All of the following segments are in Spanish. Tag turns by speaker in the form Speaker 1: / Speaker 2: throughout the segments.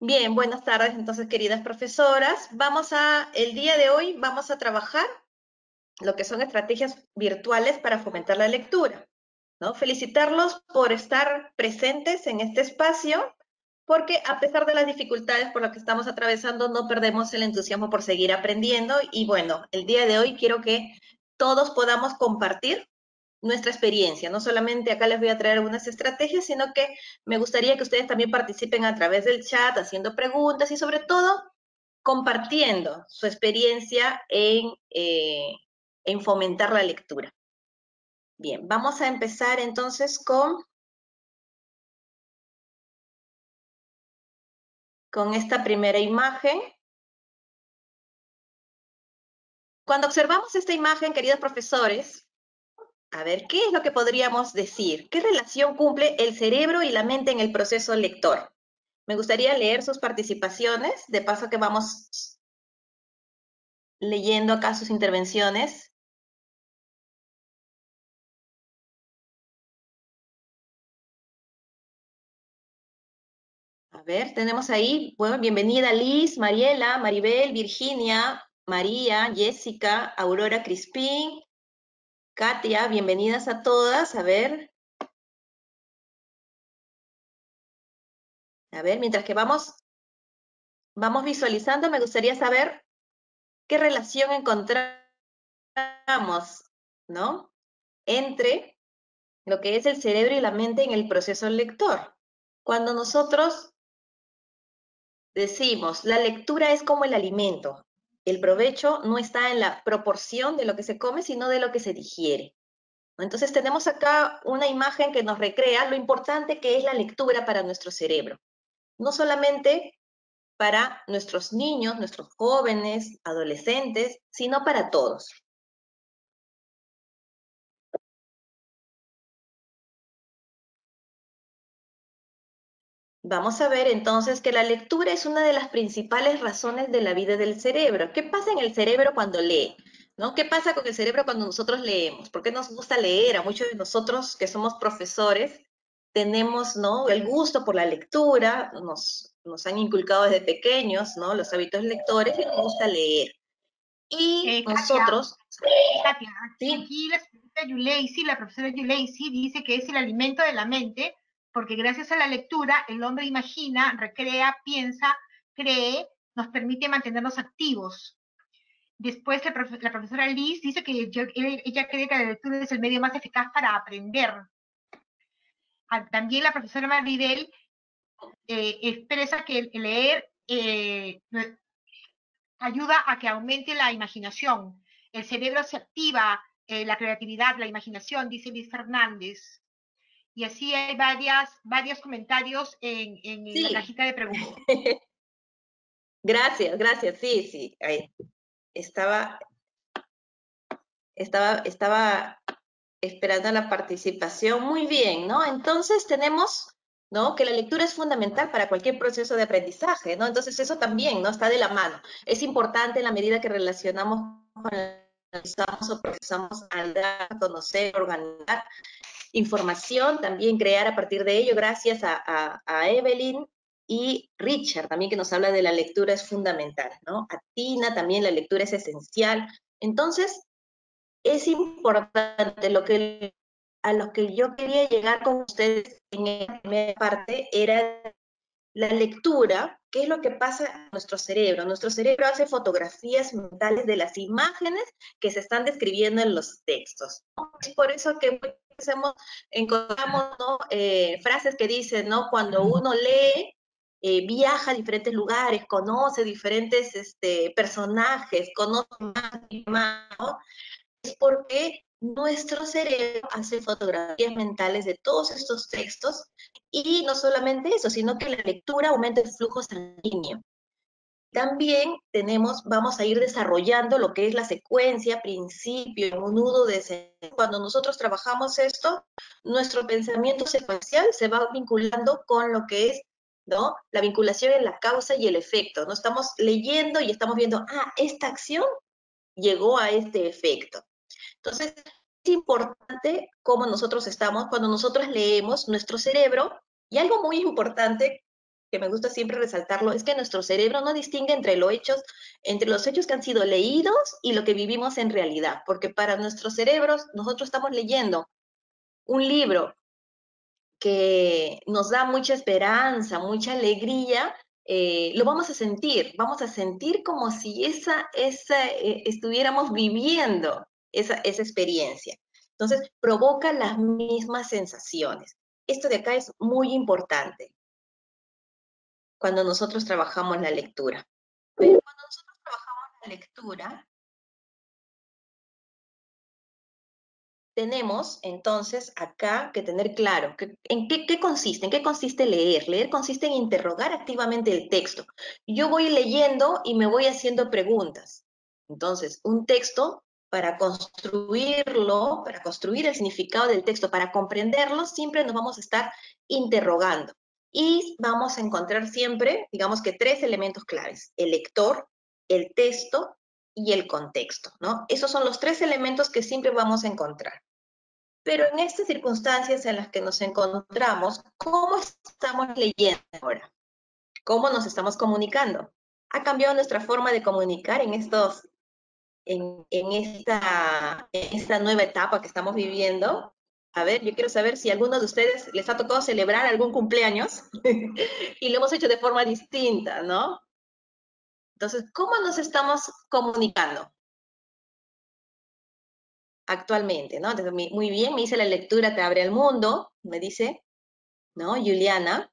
Speaker 1: Bien, buenas tardes entonces, queridas profesoras. Vamos a, el día de hoy vamos a trabajar lo que son estrategias virtuales para fomentar la lectura. ¿no? Felicitarlos por estar presentes en este espacio, porque a pesar de las dificultades por las que estamos atravesando, no perdemos el entusiasmo por seguir aprendiendo. Y bueno, el día de hoy quiero que todos podamos compartir nuestra experiencia. No solamente acá les voy a traer algunas estrategias, sino que me gustaría que ustedes también participen a través del chat, haciendo preguntas y sobre todo compartiendo su experiencia en, eh, en fomentar la lectura. Bien, vamos a empezar entonces con, con esta primera imagen. Cuando observamos esta imagen, queridos profesores, a ver, ¿qué es lo que podríamos decir? ¿Qué relación cumple el cerebro y la mente en el proceso lector? Me gustaría leer sus participaciones, de paso que vamos leyendo acá sus intervenciones. A ver, tenemos ahí, bueno, bienvenida Liz, Mariela, Maribel, Virginia, María, Jessica, Aurora Crispín, Katia, bienvenidas a todas. A ver. A ver, mientras que vamos, vamos visualizando, me gustaría saber qué relación encontramos, ¿no? Entre lo que es el cerebro y la mente en el proceso lector. Cuando nosotros decimos, la lectura es como el alimento, el provecho no está en la proporción de lo que se come, sino de lo que se digiere. Entonces tenemos acá una imagen que nos recrea lo importante que es la lectura para nuestro cerebro. No solamente para nuestros niños, nuestros jóvenes, adolescentes, sino para todos. Vamos a ver entonces que la lectura es una de las principales razones de la vida del cerebro. ¿Qué pasa en el cerebro cuando lee? ¿No? ¿Qué pasa con el cerebro cuando nosotros leemos? ¿Por qué nos gusta leer? A muchos de nosotros que somos profesores tenemos ¿no? el gusto por la lectura, nos, nos han inculcado desde pequeños ¿no? los hábitos lectores y nos gusta leer. Y eh, nosotros...
Speaker 2: Katia, ¿sí? aquí la señorita la profesora Yuleisi, dice que es el alimento de la mente porque gracias a la lectura el hombre imagina, recrea, piensa, cree, nos permite mantenernos activos. Después la, profesora Liz dice que ella cree que la lectura es el medio más eficaz para aprender. Ah, también la profesora Maribel eh, expresa que leer eh, ayuda a que aumente la imaginación. El cerebro se activa, eh, la creatividad, la imaginación, dice Liz Fernández. Y así hay varias, varios comentarios en, la cajita de preguntas.
Speaker 1: gracias, gracias, sí, sí. Estaba, estaba, estaba esperando la participación. Muy bien, ¿no? Entonces tenemos, ¿no? Que la lectura es fundamental para cualquier proceso de aprendizaje, ¿no? Entonces eso también, ¿no? Está de la mano. Es importante en la medida que relacionamos con el o procesamos al dar, conocer, organizar, información, también crear a partir de ello, gracias a, Evelyn y Richard también que nos habla de la lectura es fundamental, ¿no? A Tina también la lectura es esencial. Entonces, es importante lo que a lo que yo quería llegar con ustedes en esta primera parte era la lectura, qué es lo que pasa en nuestro cerebro. Nuestro cerebro hace fotografías mentales de las imágenes que se están describiendo en los textos. Es por eso que encontramos eh, frases que dicen, ¿no? Cuando uno lee, eh, viaja a diferentes lugares, conoce diferentes este, personajes, conoce más y más, es porque nuestro cerebro hace fotografías mentales de todos estos textos y no solamente eso, sino que la lectura aumenta el flujo sanguíneo. También tenemos, vamos a ir desarrollando lo que es la secuencia, principio, un nudo de cuando nosotros trabajamos esto, nuestro pensamiento secuencial se va vinculando con lo que es, ¿no? La vinculación en la causa y el efecto, ¿no? Estamos leyendo y estamos viendo, ah, esta acción llegó a este efecto. Entonces, es importante cómo nosotros estamos, cuando nosotros leemos nuestro cerebro, y algo muy importante que me gusta siempre resaltarlo, es que nuestro cerebro no distingue entre, los hechos, entre los hechos que han sido leídos y lo que vivimos en realidad, porque para nuestros cerebros nosotros estamos leyendo un libro que nos da mucha esperanza, mucha alegría, eh, lo vamos a sentir, vamos a sentir como si esa, esa eh, estuviéramos viviendo esa, esa experiencia. Entonces, provoca las mismas sensaciones. Esto de acá es muy importante cuando nosotros trabajamos la lectura. Cuando nosotros trabajamos la lectura, tenemos entonces acá que tener claro en qué, consiste, en qué consiste leer. Leer consiste en interrogar activamente el texto. Yo voy leyendo y me voy haciendo preguntas. Entonces, un texto, para construirlo, para construir el significado del texto, para comprenderlo, siempre nos vamos a estar interrogando. Y vamos a encontrar siempre, digamos que tres elementos claves, el lector, el texto y el contexto, ¿no? Esos son los tres elementos que siempre vamos a encontrar. Pero en estas circunstancias en las que nos encontramos, ¿cómo estamos leyendo ahora? ¿Cómo nos estamos comunicando? ¿Ha cambiado nuestra forma de comunicar en estos, en, esta, en esta nueva etapa que estamos viviendo? A ver, yo quiero saber si a alguno de ustedes les ha tocado celebrar algún cumpleaños y lo hemos hecho de forma distinta, ¿no? Entonces, ¿cómo nos estamos comunicando? actualmente, ¿no? Entonces, muy bien, me dice la lectura te abre el mundo, me dice, ¿no? Juliana,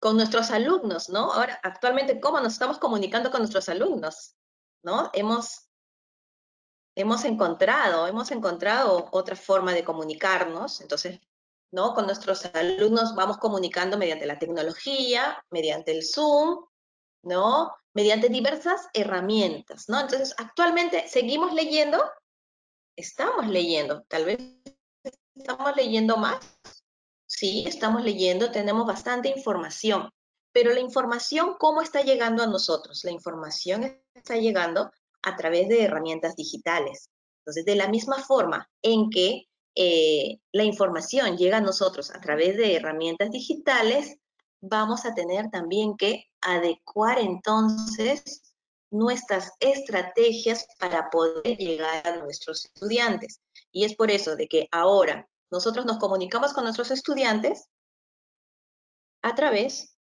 Speaker 1: con nuestros alumnos, ¿no? Ahora, actualmente, ¿cómo nos estamos comunicando con nuestros alumnos? ¿No? Hemos, hemos encontrado, hemos encontrado otra forma de comunicarnos, entonces, ¿no? Con nuestros alumnos vamos comunicando mediante la tecnología, mediante el Zoom, ¿no? Mediante diversas herramientas, ¿no? Entonces, actualmente seguimos leyendo, estamos leyendo, tal vez estamos leyendo más. Sí, estamos leyendo, tenemos bastante información, pero la información, ¿cómo está llegando a nosotros? La información está llegando a través de herramientas digitales. Entonces, de la misma forma en que eh, la información llega a nosotros a través de herramientas digitales, vamos a tener también que adecuar entonces nuestras estrategias para poder llegar a nuestros estudiantes. Y es por eso de que ahora nosotros nos comunicamos con nuestros estudiantes a través,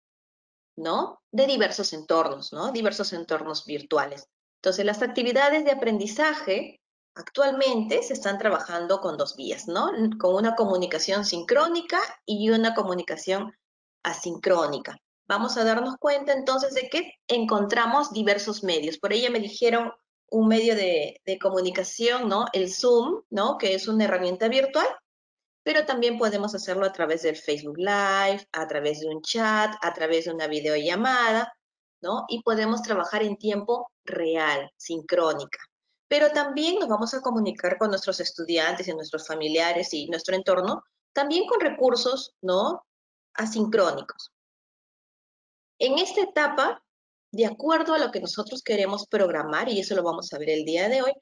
Speaker 1: ¿no? De diversos entornos, ¿no? Diversos entornos virtuales. Entonces, las actividades de aprendizaje actualmente se están trabajando con dos vías, ¿no? Con una comunicación sincrónica y una comunicación asincrónica vamos a darnos cuenta entonces de que encontramos diversos medios. Por ella me dijeron un medio de, comunicación, ¿no? El Zoom, ¿no? Que es una herramienta virtual, pero también podemos hacerlo a través del Facebook Live, a través de un chat, a través de una videollamada, ¿no? Y podemos trabajar en tiempo real, sincrónica. Pero también nos vamos a comunicar con nuestros estudiantes y nuestros familiares y nuestro entorno, también con recursos, ¿no? Asincrónicos. En esta etapa, de acuerdo a lo que nosotros queremos programar, y eso lo vamos a ver el día de hoy,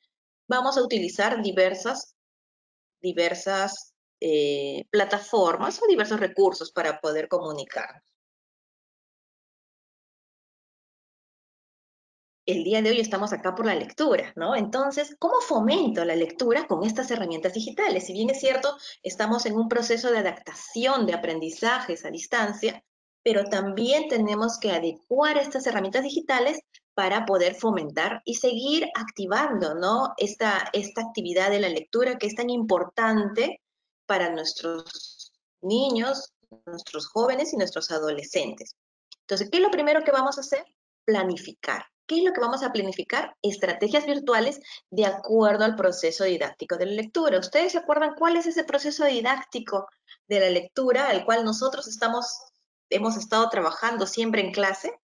Speaker 1: vamos a utilizar diversas, diversas eh, plataformas o diversos recursos para poder comunicarnos. El día de hoy estamos acá por la lectura, ¿no? Entonces, ¿cómo fomento la lectura con estas herramientas digitales? Si bien es cierto, estamos en un proceso de adaptación de aprendizajes a distancia, pero también tenemos que adecuar estas herramientas digitales para poder fomentar y seguir activando ¿no? esta, esta actividad de la lectura que es tan importante para nuestros niños, nuestros jóvenes y nuestros adolescentes. Entonces, ¿qué es lo primero que vamos a hacer? Planificar. ¿Qué es lo que vamos a planificar? Estrategias virtuales de acuerdo al proceso didáctico de la lectura. ¿Ustedes se acuerdan cuál es ese proceso didáctico de la lectura al cual nosotros estamos hemos estado trabajando siempre en clase.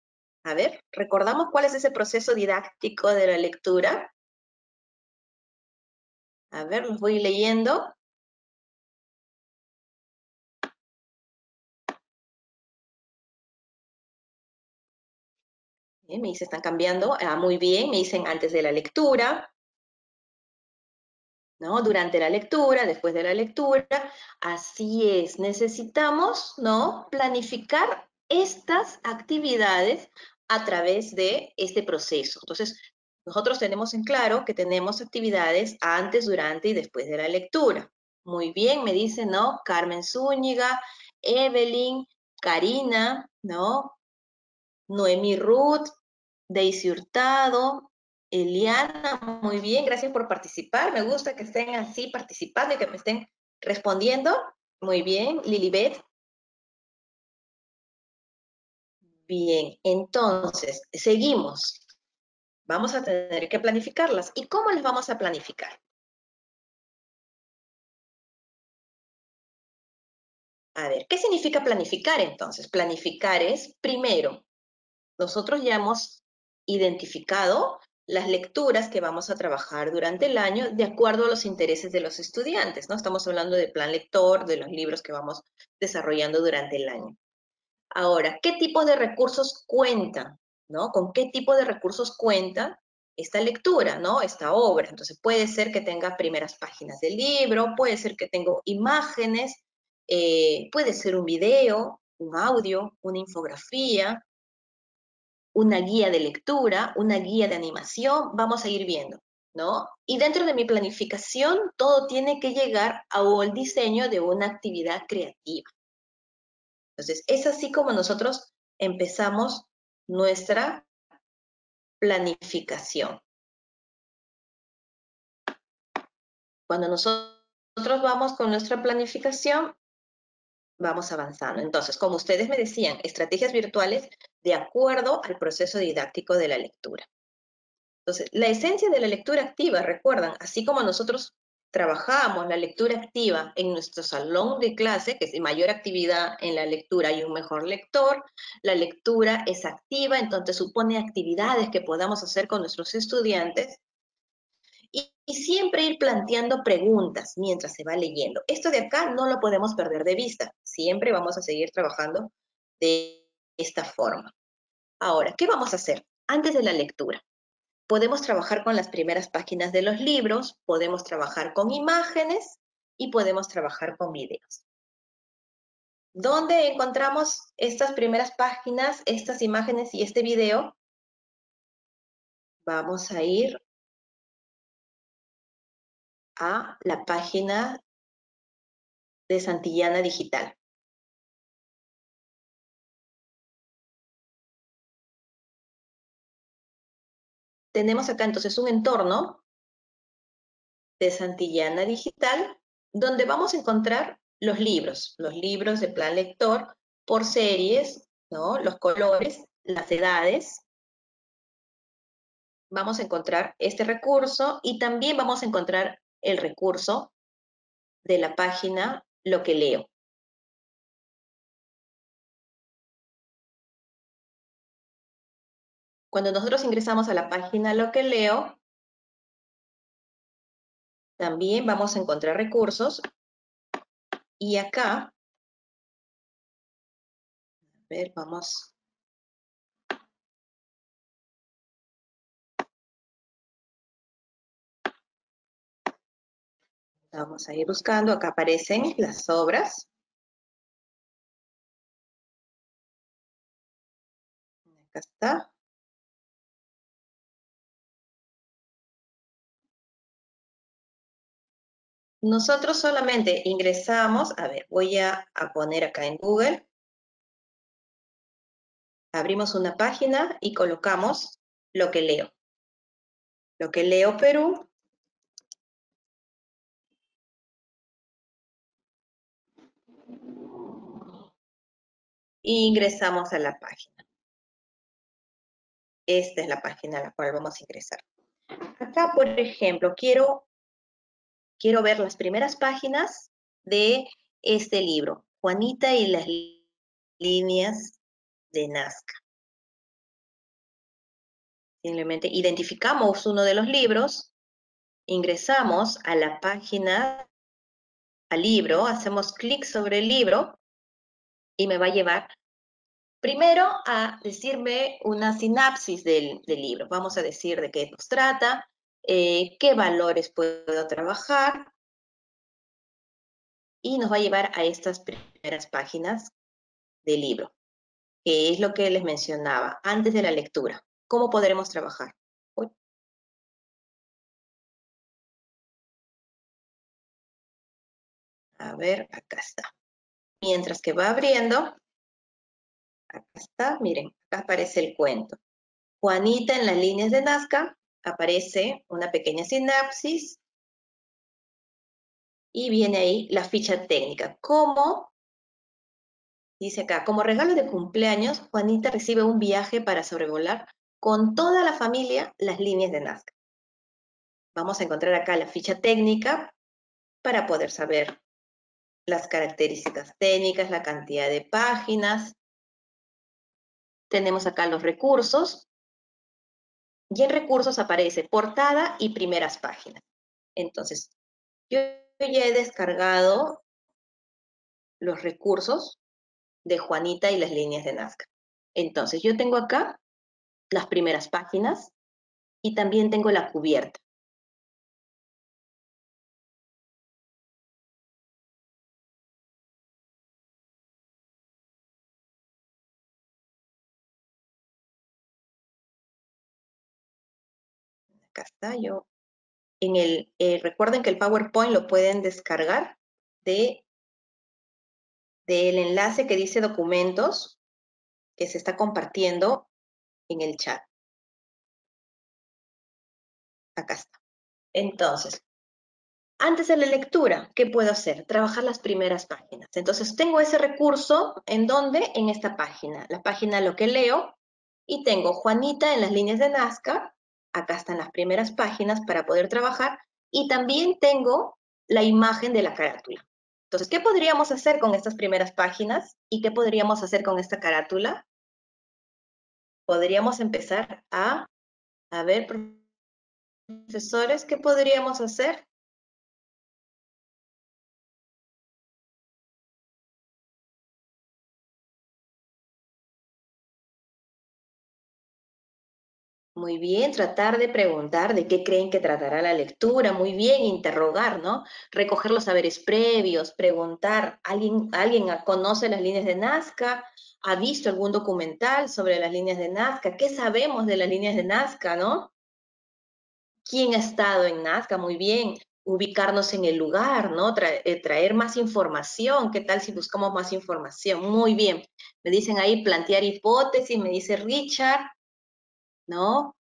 Speaker 1: A ver, ¿recordamos cuál es ese proceso didáctico de la lectura? A ver, los voy leyendo. Me dice, están cambiando. Ah, muy bien, me dicen antes de la lectura. ¿no? Durante la lectura, después de la lectura, así es, necesitamos, ¿no? Planificar estas actividades a través de este proceso. Entonces, nosotros tenemos en claro que tenemos actividades antes, durante y después de la lectura. Muy bien, me dice, ¿no? Carmen Zúñiga, Evelyn, Karina, ¿no? Noemí Ruth, Daisy Hurtado, Eliana, muy bien, gracias por participar. Me gusta que estén así participando y que me estén respondiendo. Muy bien, Lilibet. Bien, entonces, seguimos. Vamos a tener que planificarlas. ¿Y cómo las vamos a planificar? A ver, ¿qué significa planificar entonces? Planificar es, primero, nosotros ya hemos identificado las lecturas que vamos a trabajar durante el año de acuerdo a los intereses de los estudiantes, ¿no? Estamos hablando del plan lector, de los libros que vamos desarrollando durante el año. Ahora, ¿qué tipo de recursos cuenta? ¿no? ¿Con qué tipo de recursos cuenta esta lectura, ¿no? Esta obra. Entonces puede ser que tenga primeras páginas del libro, puede ser que tenga imágenes, eh, puede ser un video, un audio, una infografía, una guía de lectura, una guía de animación, vamos a ir viendo, ¿no? Y dentro de mi planificación, todo tiene que llegar al diseño de una actividad creativa. Entonces, es así como nosotros empezamos nuestra planificación. Cuando nosotros vamos con nuestra planificación, vamos avanzando. Entonces, como ustedes me decían, estrategias virtuales de acuerdo al proceso didáctico de la lectura. Entonces, la esencia de la lectura activa, recuerdan, así como nosotros trabajamos la lectura activa en nuestro salón de clase, que es mayor actividad en la lectura y un mejor lector, la lectura es activa, entonces supone actividades que podamos hacer con nuestros estudiantes y, y, siempre ir planteando preguntas mientras se va leyendo. Esto de acá no lo podemos perder de vista, siempre vamos a seguir trabajando de esta forma. Ahora, ¿qué vamos a hacer antes de la lectura? Podemos trabajar con las primeras páginas de los libros, podemos trabajar con imágenes y podemos trabajar con videos. ¿Dónde encontramos estas primeras páginas, estas imágenes y este video? Vamos a ir a la página de Santillana Digital. Tenemos acá entonces un entorno de Santillana Digital, donde vamos a encontrar los libros, los libros de plan lector por series, ¿no? los colores, las edades. Vamos a encontrar este recurso y también vamos a encontrar el recurso de la página Lo que leo. Cuando nosotros ingresamos a la página Lo que leo, también vamos a encontrar recursos. Y acá, a ver, vamos. Vamos a ir buscando, acá aparecen las obras. Acá está. Nosotros solamente ingresamos, a ver, voy a, poner acá en Google, abrimos una página y colocamos lo que leo. Lo que leo Perú. Y ingresamos a la página. Esta es la página a la cual vamos a ingresar. Acá, por ejemplo, quiero quiero ver las primeras páginas de este libro, Juanita y las líneas de Nazca. Simplemente identificamos uno de los libros, ingresamos a la página, al libro, hacemos clic sobre el libro y me va a llevar primero a decirme una sinapsis del, del libro. Vamos a decir de qué nos trata, eh, qué valores puedo trabajar y nos va a llevar a estas primeras páginas del libro. que es lo que les mencionaba antes de la lectura. ¿Cómo podremos trabajar? A ver, acá está. Mientras que va abriendo, acá está, miren, acá aparece el cuento. Juanita en las líneas de Nazca, aparece una pequeña sinapsis y viene ahí la ficha técnica. ¿Cómo? Dice acá, como regalo de cumpleaños, Juanita recibe un viaje para sobrevolar con toda la familia las líneas de Nazca. Vamos a encontrar acá la ficha técnica para poder saber las características técnicas, la cantidad de páginas. Tenemos acá los recursos. Y en recursos aparece portada y primeras páginas. Entonces, yo ya he descargado los recursos de Juanita y las líneas de Nazca. Entonces, yo tengo acá las primeras páginas y también tengo la cubierta. Yo. En el, eh, recuerden que el PowerPoint lo pueden descargar de del enlace que dice documentos que se está compartiendo en el chat. Acá está. Entonces, antes de la lectura, ¿qué puedo hacer? Trabajar las primeras páginas. Entonces, tengo ese recurso, ¿en dónde? En esta página. La página Lo que leo, y tengo Juanita en las líneas de Nazca, acá están las primeras páginas para poder trabajar, y también tengo la imagen de la carátula. Entonces, ¿qué podríamos hacer con estas primeras páginas? ¿Y qué podríamos hacer con esta carátula? Podríamos empezar a, a ver, profesores, ¿qué podríamos hacer? Muy bien, tratar de preguntar de qué creen que tratará la lectura, muy bien, interrogar, ¿no? Recoger los saberes previos, preguntar, ¿alguien, ¿alguien conoce las líneas de Nazca? ¿Ha visto algún documental sobre las líneas de Nazca? ¿Qué sabemos de las líneas de Nazca, no? ¿Quién ha estado en Nazca? Muy bien, ubicarnos en el lugar, ¿no? Eh, traer más información, ¿qué tal si buscamos más información? Muy bien, me dicen ahí plantear hipótesis, me dice Richard, ¿no?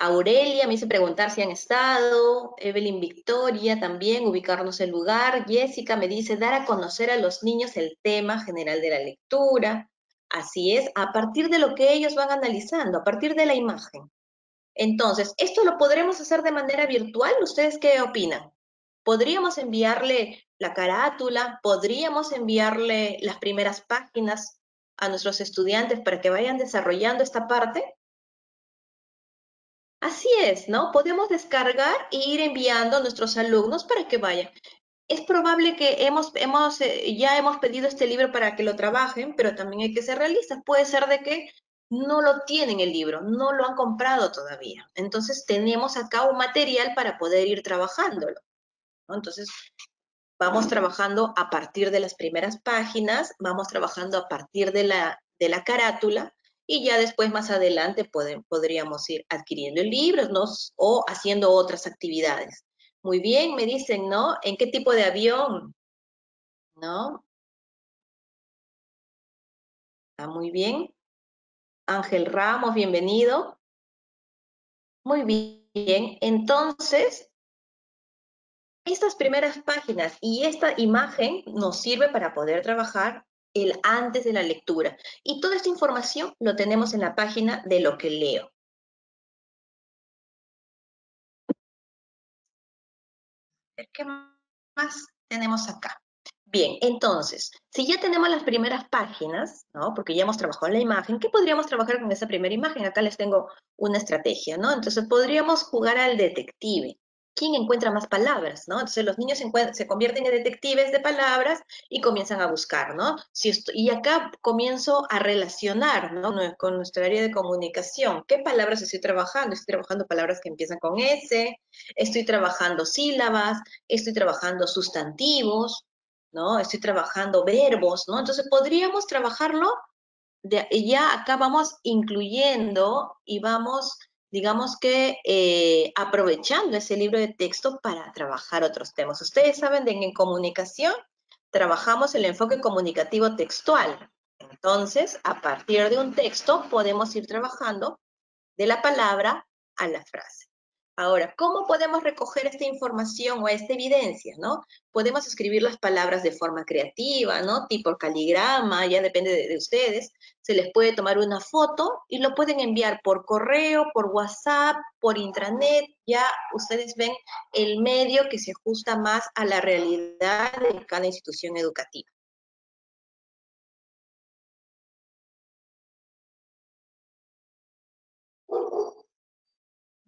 Speaker 1: Aurelia me hizo preguntar si han estado, Evelyn Victoria también, ubicarnos el lugar, Jessica me dice dar a conocer a los niños el tema general de la lectura, así es, a partir de lo que ellos van analizando, a partir de la imagen. Entonces, ¿esto lo podremos hacer de manera virtual? ¿Ustedes qué opinan? ¿Podríamos enviarle la carátula? ¿Podríamos enviarle las primeras páginas a nuestros estudiantes para que vayan desarrollando esta parte? Así es, ¿no? Podemos descargar e ir enviando a nuestros alumnos para que vayan. Es probable que hemos, hemos, eh, ya hemos pedido este libro para que lo trabajen, pero también hay que ser realistas. Puede ser de que no lo tienen el libro, no lo han comprado todavía. Entonces tenemos acá un material para poder ir trabajándolo. Entonces vamos trabajando a partir de las primeras páginas, vamos trabajando a partir de la, de la carátula y ya después más adelante podríamos ir adquiriendo libros ¿no? o haciendo otras actividades. Muy bien, me dicen, ¿no? ¿En qué tipo de avión? ¿No? Está muy bien. Ángel Ramos, bienvenido. Muy bien, entonces, estas primeras páginas y esta imagen nos sirve para poder trabajar el antes de la lectura. Y toda esta información lo tenemos en la página de lo que leo. ¿Qué más tenemos acá? Bien, entonces, si ya tenemos las primeras páginas, ¿no? Porque ya hemos trabajado la imagen, ¿qué podríamos trabajar con esa primera imagen? Acá les tengo una estrategia, ¿no? Entonces podríamos jugar al detective quién encuentra más palabras, ¿no? Entonces los niños se, convierten en detectives de palabras y comienzan a buscar, ¿no? Y acá comienzo a relacionar, ¿no? Con nuestra área de comunicación. ¿Qué palabras estoy trabajando? Estoy trabajando palabras que empiezan con S, estoy trabajando sílabas, estoy trabajando sustantivos, ¿no? Estoy trabajando verbos, ¿no? Entonces podríamos trabajarlo ya acá vamos incluyendo y vamos, digamos que, eh, aprovechando ese libro de texto para trabajar otros temas. Ustedes saben de que en comunicación trabajamos el enfoque comunicativo textual. Entonces, a partir de un texto podemos ir trabajando de la palabra a la frase. Ahora, ¿cómo podemos recoger esta información o esta evidencia, no? Podemos escribir las palabras de forma creativa, ¿no? Tipo caligrama, ya depende de, de, ustedes. Se les puede tomar una foto y lo pueden enviar por correo, por WhatsApp, por intranet. Ya ustedes ven el medio que se ajusta más a la realidad de cada institución educativa.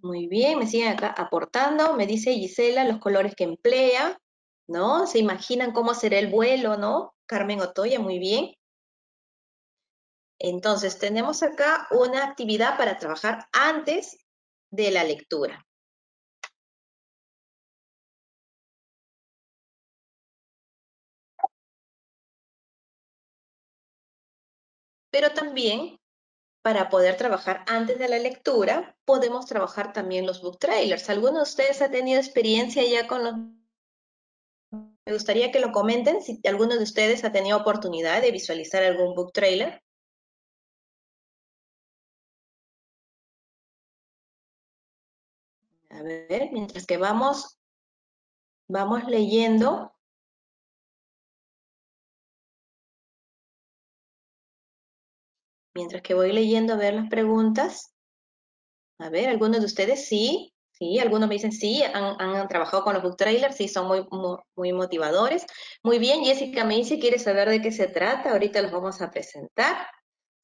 Speaker 1: Muy bien, me siguen acá aportando. Me dice Gisela los colores que emplea, ¿no? Se imaginan cómo será el vuelo, ¿no? Carmen Otoya, muy bien. Entonces, tenemos acá una actividad para trabajar antes de la lectura. Pero también para poder trabajar antes de la lectura, podemos trabajar también los book trailers. ¿Alguno de ustedes ha tenido experiencia ya con los... Me gustaría que lo comenten si alguno de ustedes ha tenido oportunidad de visualizar algún book trailer. A ver, mientras que vamos, vamos leyendo, mientras que voy leyendo a ver las preguntas. A ver, algunos de ustedes sí, sí, algunos me dicen sí, han, trabajado con los book trailers, sí, son muy, muy, motivadores. Muy bien, Jessica me dice, ¿quiere saber de qué se trata? Ahorita los vamos a presentar.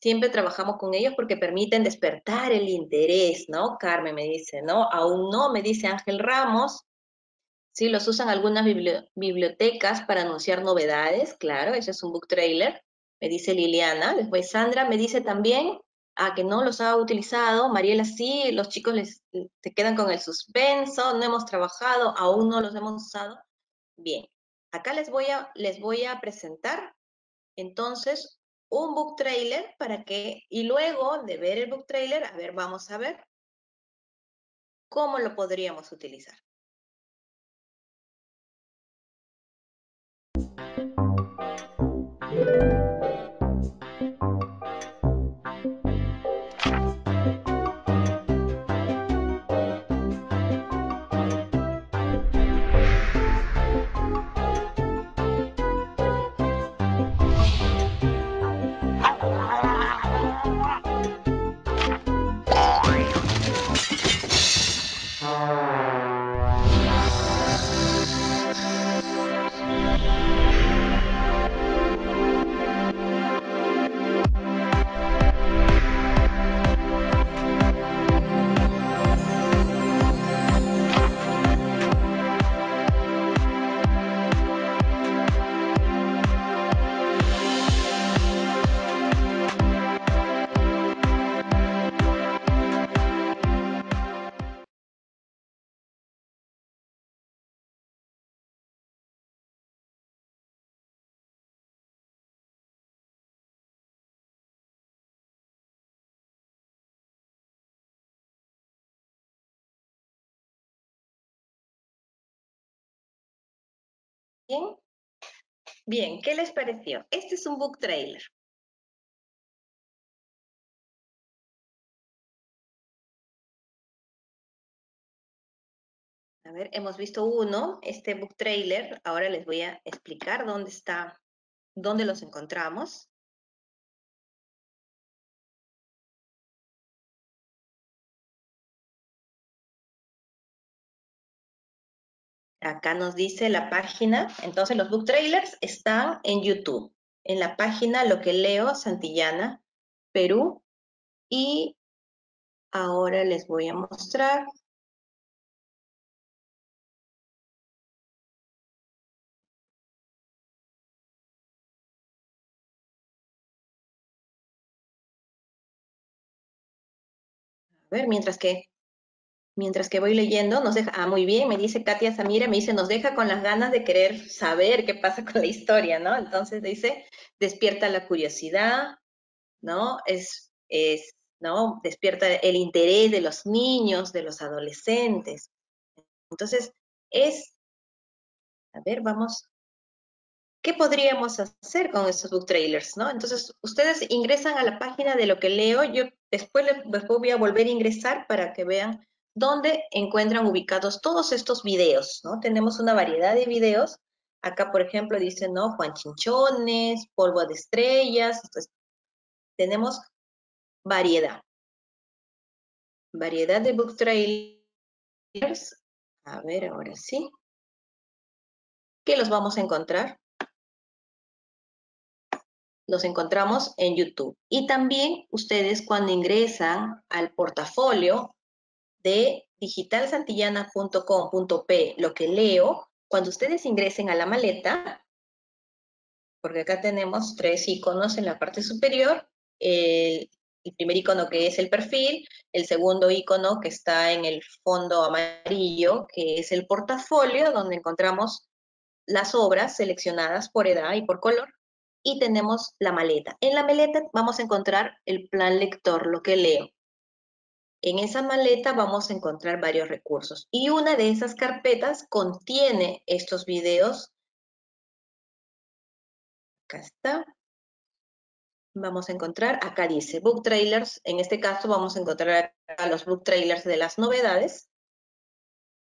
Speaker 1: Siempre trabajamos con ellos porque permiten despertar el interés, ¿no? Carmen me dice, ¿no? Aún no, me dice Ángel Ramos. Sí, los usan algunas bibliotecas para anunciar novedades, claro, ese es un book trailer me dice Liliana. Después Sandra me dice también a que no los ha utilizado. Mariela sí, los chicos les, se quedan con el suspenso, no hemos trabajado, aún no los hemos usado. Bien, acá les voy a, les voy a presentar entonces un book trailer para que, y luego de ver el book trailer, a ver, vamos a ver cómo lo podríamos utilizar. Bien. Bien, ¿qué les pareció? Este es un book trailer. A ver, hemos visto uno, este book trailer. Ahora les voy a explicar dónde está, dónde los encontramos. Acá nos dice la página, entonces los book trailers están en YouTube, en la página Lo que leo Santillana, Perú, y ahora les voy a mostrar. A ver, mientras que mientras que voy leyendo, nos deja, ah, muy bien, me dice Katia Samira, me dice, nos deja con las ganas de querer saber qué pasa con la historia, ¿no? Entonces dice, despierta la curiosidad, ¿no? Es, es, ¿no? Despierta el interés de los niños, de los adolescentes. Entonces, es, a ver, vamos, ¿qué podríamos hacer con estos book trailers, no? Entonces, ustedes ingresan a la página de lo que leo, yo después, les voy a volver a ingresar para que vean dónde encuentran ubicados todos estos videos, ¿no? Tenemos una variedad de videos. Acá, por ejemplo, dicen, ¿no? Juan Chinchones, Polvo de Estrellas. Tenemos variedad. Variedad de book trailers. A ver, ahora sí. ¿Qué los vamos a encontrar? Los encontramos en YouTube. Y también ustedes cuando ingresan al portafolio de digitalsantillana.com.p, lo que leo, cuando ustedes ingresen a la maleta, porque acá tenemos tres iconos en la parte superior, el, primer icono que es el perfil, el segundo icono que está en el fondo amarillo, que es el portafolio, donde encontramos las obras seleccionadas por edad y por color, y tenemos la maleta. En la maleta vamos a encontrar el plan lector, lo que leo. En esa maleta vamos a encontrar varios recursos y una de esas carpetas contiene estos videos. Acá está. Vamos a encontrar, acá dice book trailers, en este caso vamos a encontrar acá los book trailers de las novedades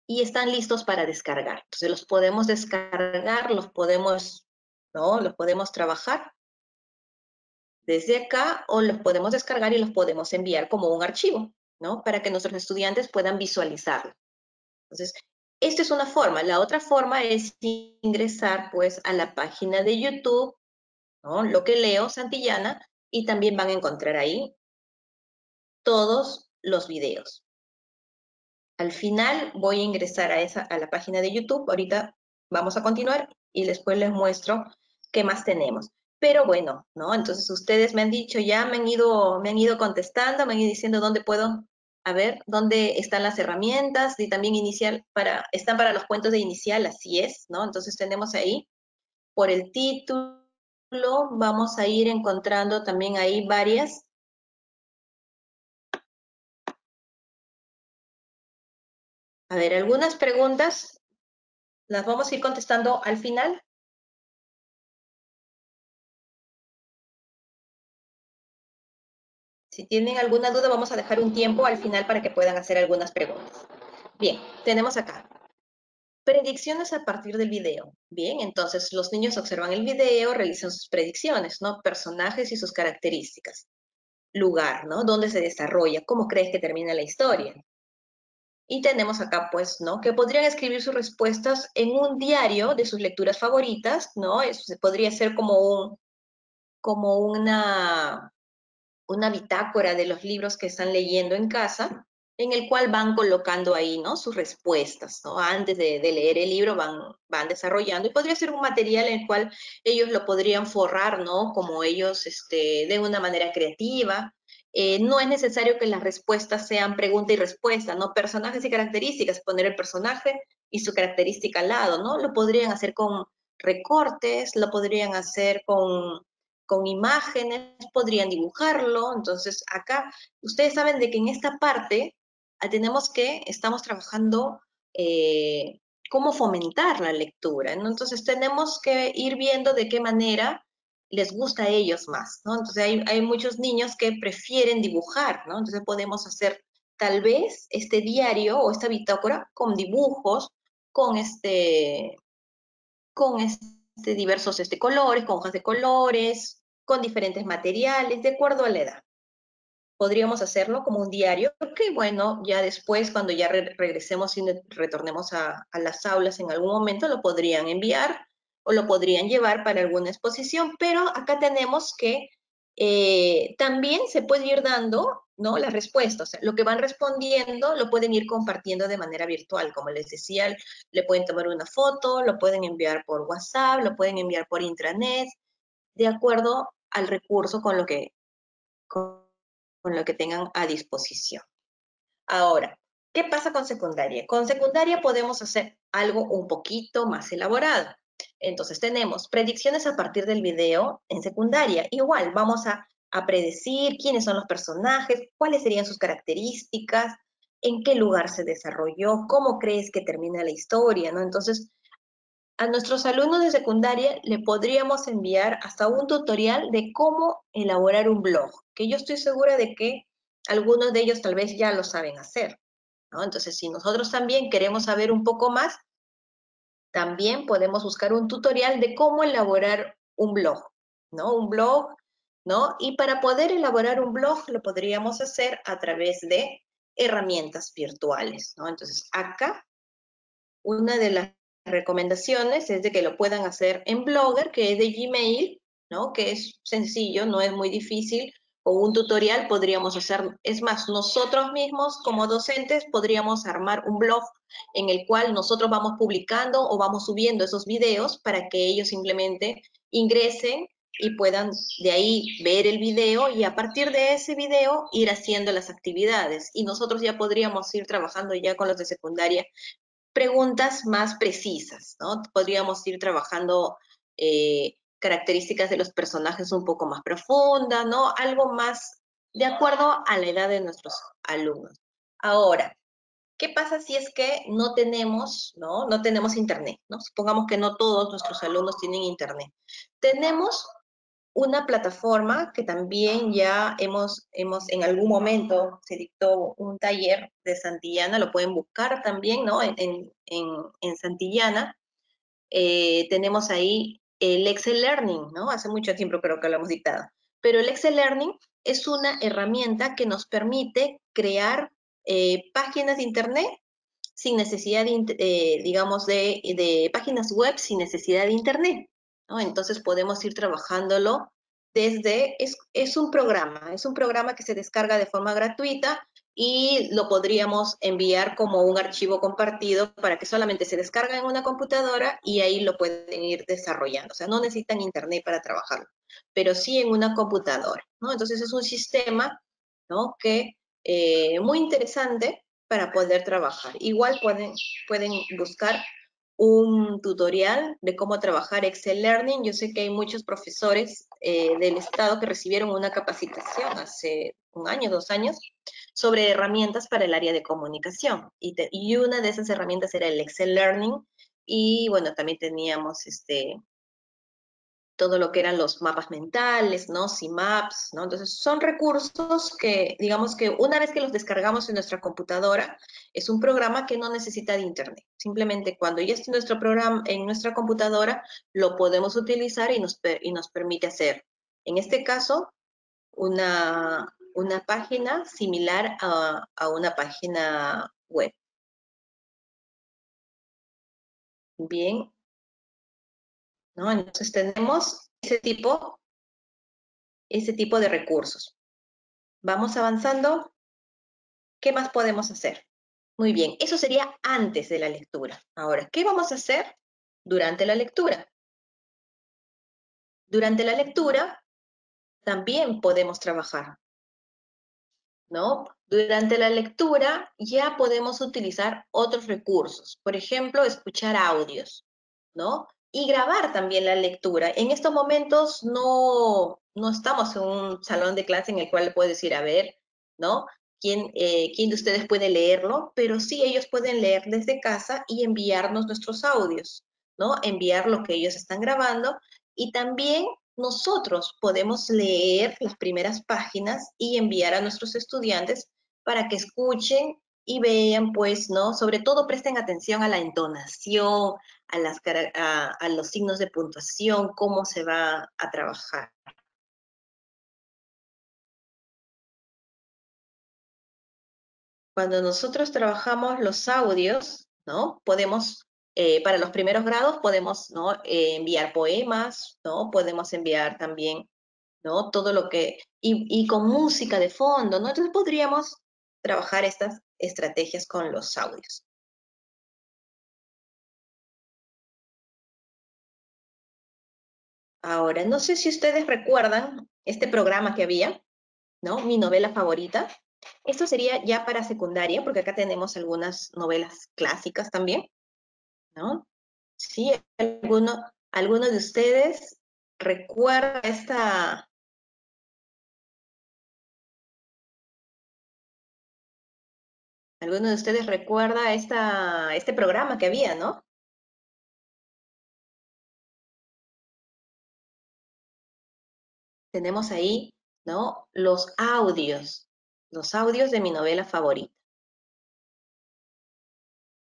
Speaker 1: y están listos para descargar. Entonces los podemos descargar, los podemos, ¿no? Los podemos trabajar desde acá o los podemos descargar y los podemos enviar como un archivo. Para que nuestros estudiantes puedan visualizarlo. Entonces, esta es una forma. La otra forma es ingresar, pues, a la página de YouTube, ¿no? Lo que leo, Santillana, y también van a encontrar ahí todos los videos. Al final voy a ingresar a, esa, a la página de YouTube. Ahorita vamos a continuar y después les muestro qué más tenemos. Pero bueno, ¿no? Entonces ustedes me han dicho ya, me han ido, me han ido contestando, me han ido diciendo dónde puedo a ver dónde están las herramientas y también inicial para, están para los cuentos de inicial, así es, ¿no? Entonces tenemos ahí, por el título, vamos a ir encontrando también ahí varias. A ver, algunas preguntas las vamos a ir contestando al final. Si tienen alguna duda, vamos a dejar un tiempo al final para que puedan hacer algunas preguntas. Bien, tenemos acá. Predicciones a partir del video. Bien, entonces los niños observan el video, realizan sus predicciones, ¿no? Personajes y sus características. Lugar, ¿no? ¿Dónde se desarrolla? ¿Cómo crees que termina la historia? Y tenemos acá, pues, ¿no? Que podrían escribir sus respuestas en un diario de sus lecturas favoritas, ¿no? Eso podría ser como un, como una, una bitácora de los libros que están leyendo en casa, en el cual van colocando ahí, ¿no? Sus respuestas, ¿no? Antes de, leer el libro van, van desarrollando, y podría ser un material en el cual ellos lo podrían forrar, ¿no? Como ellos, este, de una manera creativa. Eh, no es necesario que las respuestas sean pregunta y respuesta, ¿no? Personajes y características, poner el personaje y su característica al lado, ¿no? Lo podrían hacer con recortes, lo podrían hacer con con imágenes, podrían dibujarlo. Entonces, acá ustedes saben de que en esta parte ah, tenemos que, estamos trabajando eh, cómo fomentar la lectura. Entonces, tenemos que ir viendo de qué manera les gusta a ellos más. Entonces, hay, hay muchos niños que prefieren dibujar, ¿no? Entonces, podemos hacer tal vez este diario o esta bitácora con dibujos, con este, con este diversos este, colores, con hojas de colores, con diferentes materiales, de acuerdo a la edad. Podríamos hacerlo como un diario, que bueno, ya después, cuando ya regresemos y retornemos a, las aulas en algún momento, lo podrían enviar o lo podrían llevar para alguna exposición, pero acá tenemos que eh, también se puede ir dando ¿no? las respuestas. lo que van respondiendo lo pueden ir compartiendo de manera virtual. Como les decía, le pueden tomar una foto, lo pueden enviar por WhatsApp, lo pueden enviar por intranet, de acuerdo al recurso con lo que, con, lo que tengan a disposición. Ahora, ¿qué pasa con secundaria? Con secundaria podemos hacer algo un poquito más elaborado. Entonces tenemos predicciones a partir del video en secundaria. Igual, vamos a a predecir quiénes son los personajes, cuáles serían sus características, en qué lugar se desarrolló, cómo crees que termina la historia, ¿no? Entonces, a nuestros alumnos de secundaria le podríamos enviar hasta un tutorial de cómo elaborar un blog, que yo estoy segura de que algunos de ellos tal vez ya lo saben hacer. ¿no? Entonces, si nosotros también queremos saber un poco más, también podemos buscar un tutorial de cómo elaborar un blog, ¿no? Un blog, ¿no? Y para poder elaborar un blog lo podríamos hacer a través de herramientas virtuales, ¿no? Entonces, acá, una de las recomendaciones es de que lo puedan hacer en Blogger, que es de Gmail, ¿no? Que es sencillo, no es muy difícil, o un tutorial podríamos hacer, es más, nosotros mismos como docentes podríamos armar un blog en el cual nosotros vamos publicando o vamos subiendo esos videos para que ellos simplemente ingresen y puedan de ahí ver el video y a partir de ese video ir haciendo las actividades. Y nosotros ya podríamos ir trabajando ya con los de secundaria preguntas más precisas, ¿no? Podríamos ir trabajando eh, características de los personajes un poco más profundas, ¿no? Algo más de acuerdo a la edad de nuestros alumnos. Ahora, ¿qué pasa si es que no tenemos, ¿no? No tenemos internet, ¿no? Supongamos que no todos nuestros alumnos tienen internet. Tenemos una plataforma que también ya hemos, hemos en algún momento se dictó un taller de Santillana, lo pueden buscar también, ¿no? En, en, Santillana. Eh, tenemos ahí el Excel Learning, ¿no? Hace mucho tiempo creo que lo hemos dictado. Pero el Excel Learning es una herramienta que nos permite crear eh, páginas de Internet sin necesidad, de, eh, digamos, de, de páginas web sin necesidad de Internet. Entonces podemos ir trabajándolo desde, es, es, un programa, es un programa que se descarga de forma gratuita y lo podríamos enviar como un archivo compartido para que solamente se descarga en una computadora y ahí lo pueden ir desarrollando. O sea, no necesitan internet para trabajarlo, pero sí en una computadora, ¿no? Entonces es un sistema, ¿no? Que eh, muy interesante para poder trabajar. Igual pueden, pueden buscar un tutorial de cómo trabajar Excel Learning. Yo sé que hay muchos profesores eh, del Estado que recibieron una capacitación hace un año, dos años, sobre herramientas para el área de comunicación. Y, y una de esas herramientas era el Excel Learning. Y bueno, también teníamos este, todo lo que eran los mapas mentales, ¿no? maps, ¿no? Entonces, son recursos que, digamos que una vez que los descargamos en nuestra computadora, es un programa que no necesita de internet. Simplemente cuando ya esté nuestro programa en nuestra computadora, lo podemos utilizar y nos, y nos permite hacer, en este caso, una, una página similar a, a una página web. Bien, ¿no? Entonces tenemos ese tipo, ese tipo de recursos. Vamos avanzando. ¿Qué más podemos hacer? Muy bien, eso sería antes de la lectura. Ahora, ¿qué vamos a hacer durante la lectura? Durante la lectura también podemos trabajar, ¿no? Durante la lectura ya podemos utilizar otros recursos, por ejemplo, escuchar audios, ¿no? Y grabar también la lectura. En estos momentos no, no estamos en un salón de clase en el cual puedo decir, a ver, ¿no? ¿Quién, eh, ¿Quién de ustedes puede leerlo? Pero sí ellos pueden leer desde casa y enviarnos nuestros audios, ¿no? Enviar lo que ellos están grabando y también nosotros podemos leer las primeras páginas y enviar a nuestros estudiantes para que escuchen y vean, pues, ¿no? Sobre todo presten atención a la entonación, a, los signos de puntuación, cómo se va a trabajar. Cuando nosotros trabajamos los audios, ¿no? Podemos, eh, para los primeros grados, podemos ¿no? Eh, enviar poemas, ¿no? Podemos enviar también, ¿no? Todo lo que, y, y con música de fondo, ¿no? Entonces podríamos trabajar estas estrategias con los audios. Ahora, no sé si ustedes recuerdan este programa que había, ¿no? Mi novela favorita. Esto sería ya para secundaria, porque acá tenemos algunas novelas clásicas también, ¿no? Sí, alguno, alguno de ustedes recuerda esta, ¿Alguno de ustedes recuerda esta, este programa que había, no? Tenemos ahí, ¿no? Los audios, los audios de mi novela favorita.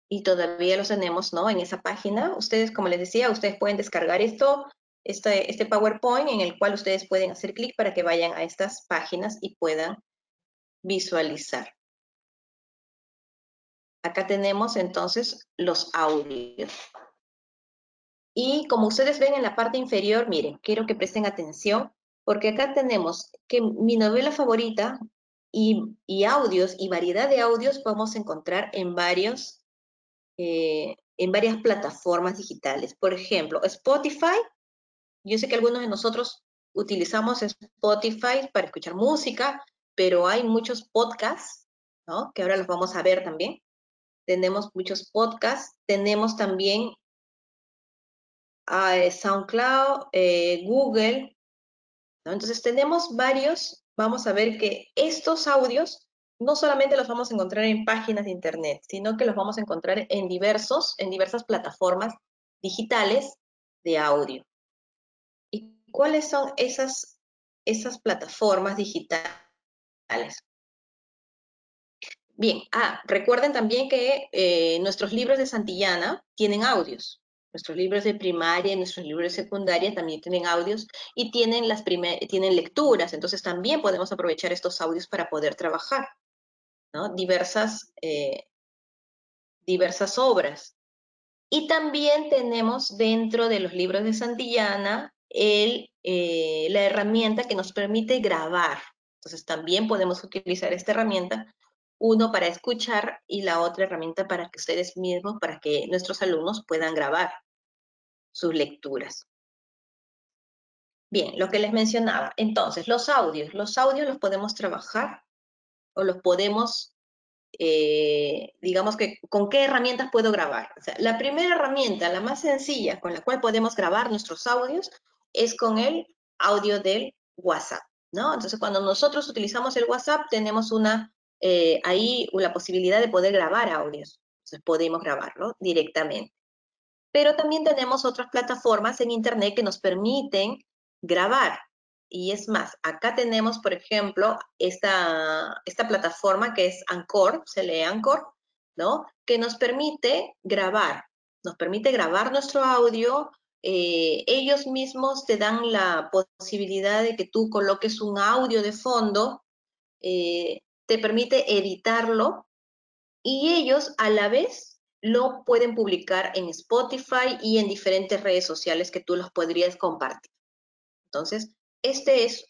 Speaker 1: Y todavía los tenemos, ¿no? En esa página. Ustedes, como les decía, ustedes pueden descargar esto, este, este PowerPoint en el cual ustedes pueden hacer clic para que vayan a estas páginas y puedan visualizar. Acá tenemos entonces los audios. Y como ustedes ven en la parte inferior, miren, quiero que presten atención, porque acá tenemos que mi novela favorita y, audios y variedad de audios podemos encontrar en varios, eh, en varias plataformas digitales. Por ejemplo, Spotify. Yo sé que algunos de nosotros utilizamos Spotify para escuchar música, pero hay muchos podcasts, ¿no? Que ahora los vamos a ver también tenemos muchos podcasts, tenemos también a SoundCloud, eh, Google, Entonces tenemos varios, vamos a ver que estos audios no solamente los vamos a encontrar en páginas de internet, sino que los vamos a encontrar en diversos, en diversas plataformas digitales de audio. ¿Y cuáles son esas, esas plataformas digitales? Bien, ah, recuerden también que eh, nuestros libros de Santillana tienen audios. Nuestros libros de primaria y nuestros libros de secundaria también tienen audios y tienen, las tienen lecturas, entonces también podemos aprovechar estos audios para poder trabajar, ¿no? Diversas, eh, diversas obras. Y también tenemos dentro de los libros de Santillana el, eh, la herramienta que nos permite grabar. Entonces también podemos utilizar esta herramienta uno para escuchar y la otra herramienta para que ustedes mismos, para que nuestros alumnos puedan grabar sus lecturas. Bien, lo que les mencionaba. Entonces, los audios. Los audios los podemos trabajar o los podemos, eh, digamos que, ¿con qué herramientas puedo grabar? la primera herramienta, la más sencilla con la cual podemos grabar nuestros audios es con el audio del WhatsApp, ¿no? Entonces, cuando nosotros utilizamos el WhatsApp, tenemos una eh, ahí la posibilidad de poder grabar audios. Entonces podemos grabarlo directamente. Pero también tenemos otras plataformas en Internet que nos permiten grabar. Y es más, acá tenemos, por ejemplo, esta, esta plataforma que es Anchor, se lee Anchor, ¿no? Que nos permite grabar, nos permite grabar nuestro audio. Eh, ellos mismos te dan la posibilidad de que tú coloques un audio de fondo eh, te permite editarlo y ellos a la vez lo pueden publicar en Spotify y en diferentes redes sociales que tú los podrías compartir. Entonces, este es,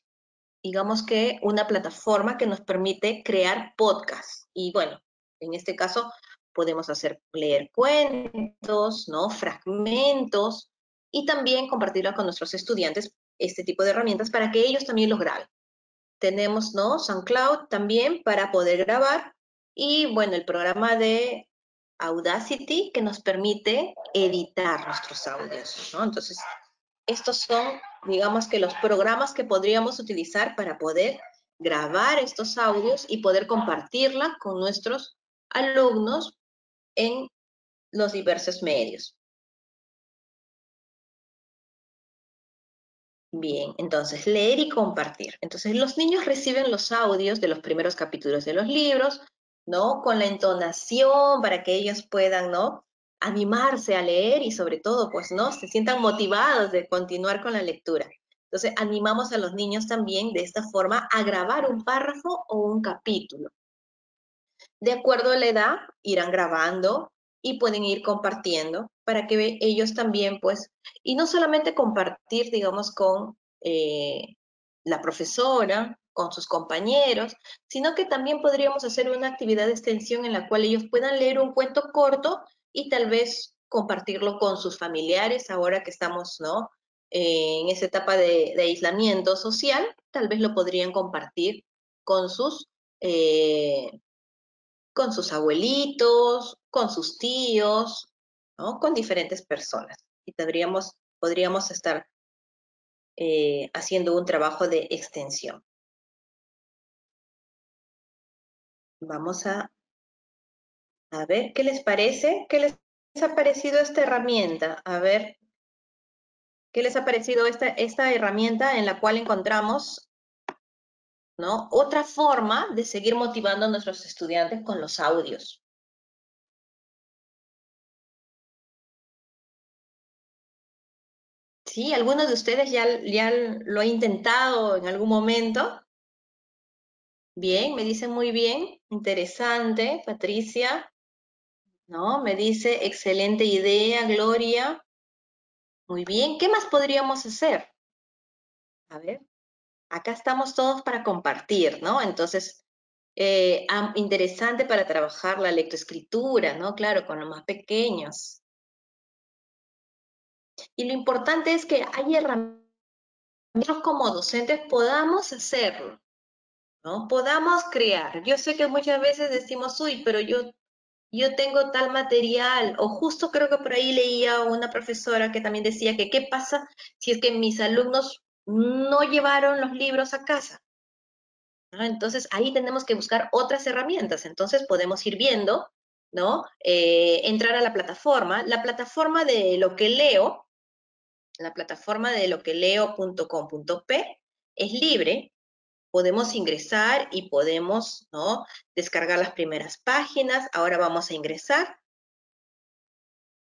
Speaker 1: digamos que, una plataforma que nos permite crear podcasts. Y bueno, en este caso podemos hacer leer cuentos, ¿no? Fragmentos y también compartirlo con nuestros estudiantes, este tipo de herramientas para que ellos también los graben tenemos, ¿no? SoundCloud también para poder grabar y, bueno, el programa de Audacity que nos permite editar nuestros audios, ¿no? Entonces, estos son, digamos que los programas que podríamos utilizar para poder grabar estos audios y poder compartirla con nuestros alumnos en los diversos medios. Bien, entonces leer y compartir. Entonces los niños reciben los audios de los primeros capítulos de los libros, ¿no? Con la entonación para que ellos puedan, ¿no? Animarse a leer y sobre todo, pues, ¿no? Se sientan motivados de continuar con la lectura. Entonces animamos a los niños también de esta forma a grabar un párrafo o un capítulo. De acuerdo a la edad, irán grabando y pueden ir compartiendo para que ellos también, pues, y no solamente compartir, digamos, con eh, la profesora, con sus compañeros, sino que también podríamos hacer una actividad de extensión en la cual ellos puedan leer un cuento corto y tal vez compartirlo con sus familiares ahora que estamos, ¿no? en esa etapa de, aislamiento social, tal vez lo podrían compartir con sus, eh, con sus abuelitos, con sus tíos, con diferentes personas. Y podríamos, podríamos estar eh, haciendo un trabajo de extensión. Vamos a A ver, ¿qué les parece? ¿Qué les ha parecido esta herramienta? A ver, ¿qué les ha parecido esta, esta herramienta en la cual encontramos ¿no? otra forma de seguir motivando a nuestros estudiantes con los audios? ¿Sí? ¿Alguno de ustedes ya, ya lo ha intentado en algún momento? Bien, me dice muy bien, interesante, Patricia. ¿no? Me dice, excelente idea, Gloria. Muy bien, ¿qué más podríamos hacer? A ver, acá estamos todos para compartir, ¿no? Entonces, eh, interesante para trabajar la lectoescritura, ¿no? Claro, con los más pequeños. Y lo importante es que hay herramientas como docentes podamos hacerlo, ¿no? Podamos crear. Yo sé que muchas veces decimos, uy, pero yo yo tengo tal material, o justo creo que por ahí leía una profesora que también decía que qué pasa si es que mis alumnos no llevaron los libros a casa. Entonces ahí tenemos que buscar otras herramientas. Entonces podemos ir viendo, ¿no? Eh, entrar a la plataforma. La plataforma de lo que leo, la plataforma de lo es libre, podemos ingresar y podemos ¿no? descargar las primeras páginas. Ahora vamos a ingresar.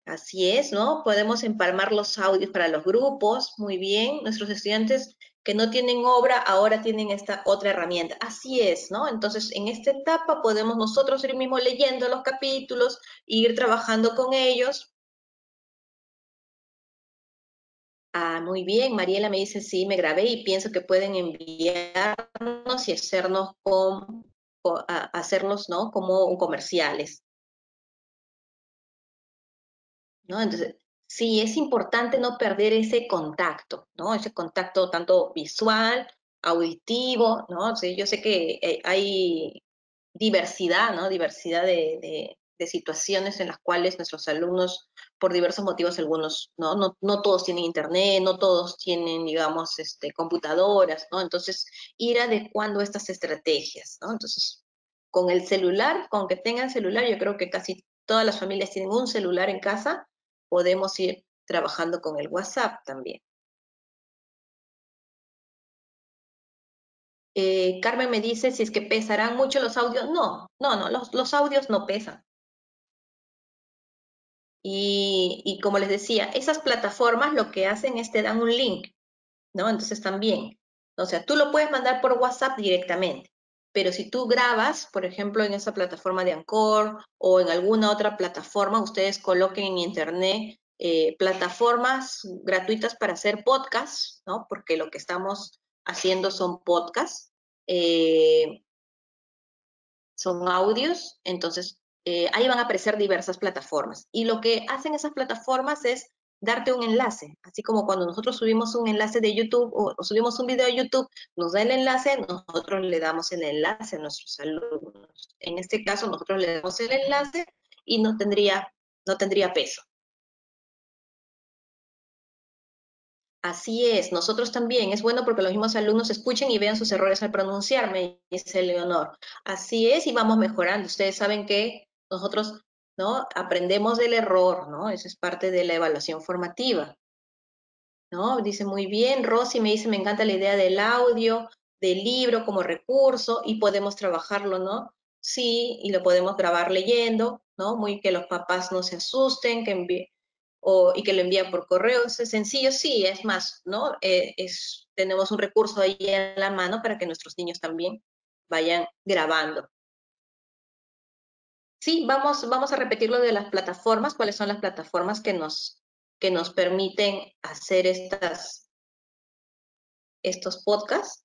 Speaker 1: Así es, ¿no? Podemos empalmar los audios para los grupos. Muy bien. Nuestros estudiantes que no tienen obra ahora tienen esta otra herramienta. Así es, ¿no? Entonces, en esta etapa podemos nosotros ir mismo leyendo los capítulos, ir trabajando con ellos Ah, muy bien, Mariela me dice, sí, me grabé y pienso que pueden enviarnos y hacernos, ¿no? Como comerciales. ¿No? Entonces, sí, es importante no perder ese contacto, ¿no? Ese contacto tanto visual, auditivo, ¿no? yo sé que eh, hay diversidad, ¿no? Diversidad de, de situaciones en las cuales nuestros alumnos, por diversos motivos, algunos, ¿no? No, no todos tienen internet, no todos tienen, digamos, este, computadoras, ¿no? Entonces, ir adecuando estas estrategias, ¿no? Entonces, con el celular, con que tengan celular, yo creo que casi todas las familias tienen un celular en casa, podemos ir trabajando con el WhatsApp también. Eh, Carmen me dice si es que pesarán mucho los audios. No, no, no, los, los audios no pesan. Y, como les decía, esas plataformas lo que hacen es te dan un link, ¿no? Entonces también, o sea, tú lo puedes mandar por WhatsApp directamente, pero si tú grabas, por ejemplo, en esa plataforma de Anchor o en alguna otra plataforma, ustedes coloquen en internet eh, plataformas gratuitas para hacer podcasts, ¿no? Porque lo que estamos haciendo son podcasts, eh, son audios, entonces eh, ahí van a aparecer diversas plataformas. Y lo que hacen esas plataformas es darte un enlace, así como cuando nosotros subimos un enlace de YouTube o, subimos un video de YouTube, nos da el enlace, nosotros le damos el enlace a nuestros alumnos. En este caso, nosotros le damos el enlace y no tendría, no tendría peso. Así es, nosotros también, es bueno porque los mismos alumnos escuchen y vean sus errores al pronunciarme, dice Leonor. Así es, y vamos mejorando. Ustedes saben que nosotros ¿no? aprendemos del error, ¿no? Eso es parte de la evaluación formativa. ¿no? Dice muy bien, Rosy me dice, me encanta la idea del audio, del libro como recurso y podemos trabajarlo, ¿no? Sí, y lo podemos grabar leyendo, ¿no? Muy que los papás no se asusten, que envíe, o, y que lo envíen por correo, es sencillo, sí, es más, ¿no? Eh, tenemos un recurso ahí en la mano para que nuestros niños también vayan grabando. Sí, vamos, vamos a repetir lo de las plataformas, cuáles son las plataformas que nos, que nos permiten hacer estas, estos podcasts.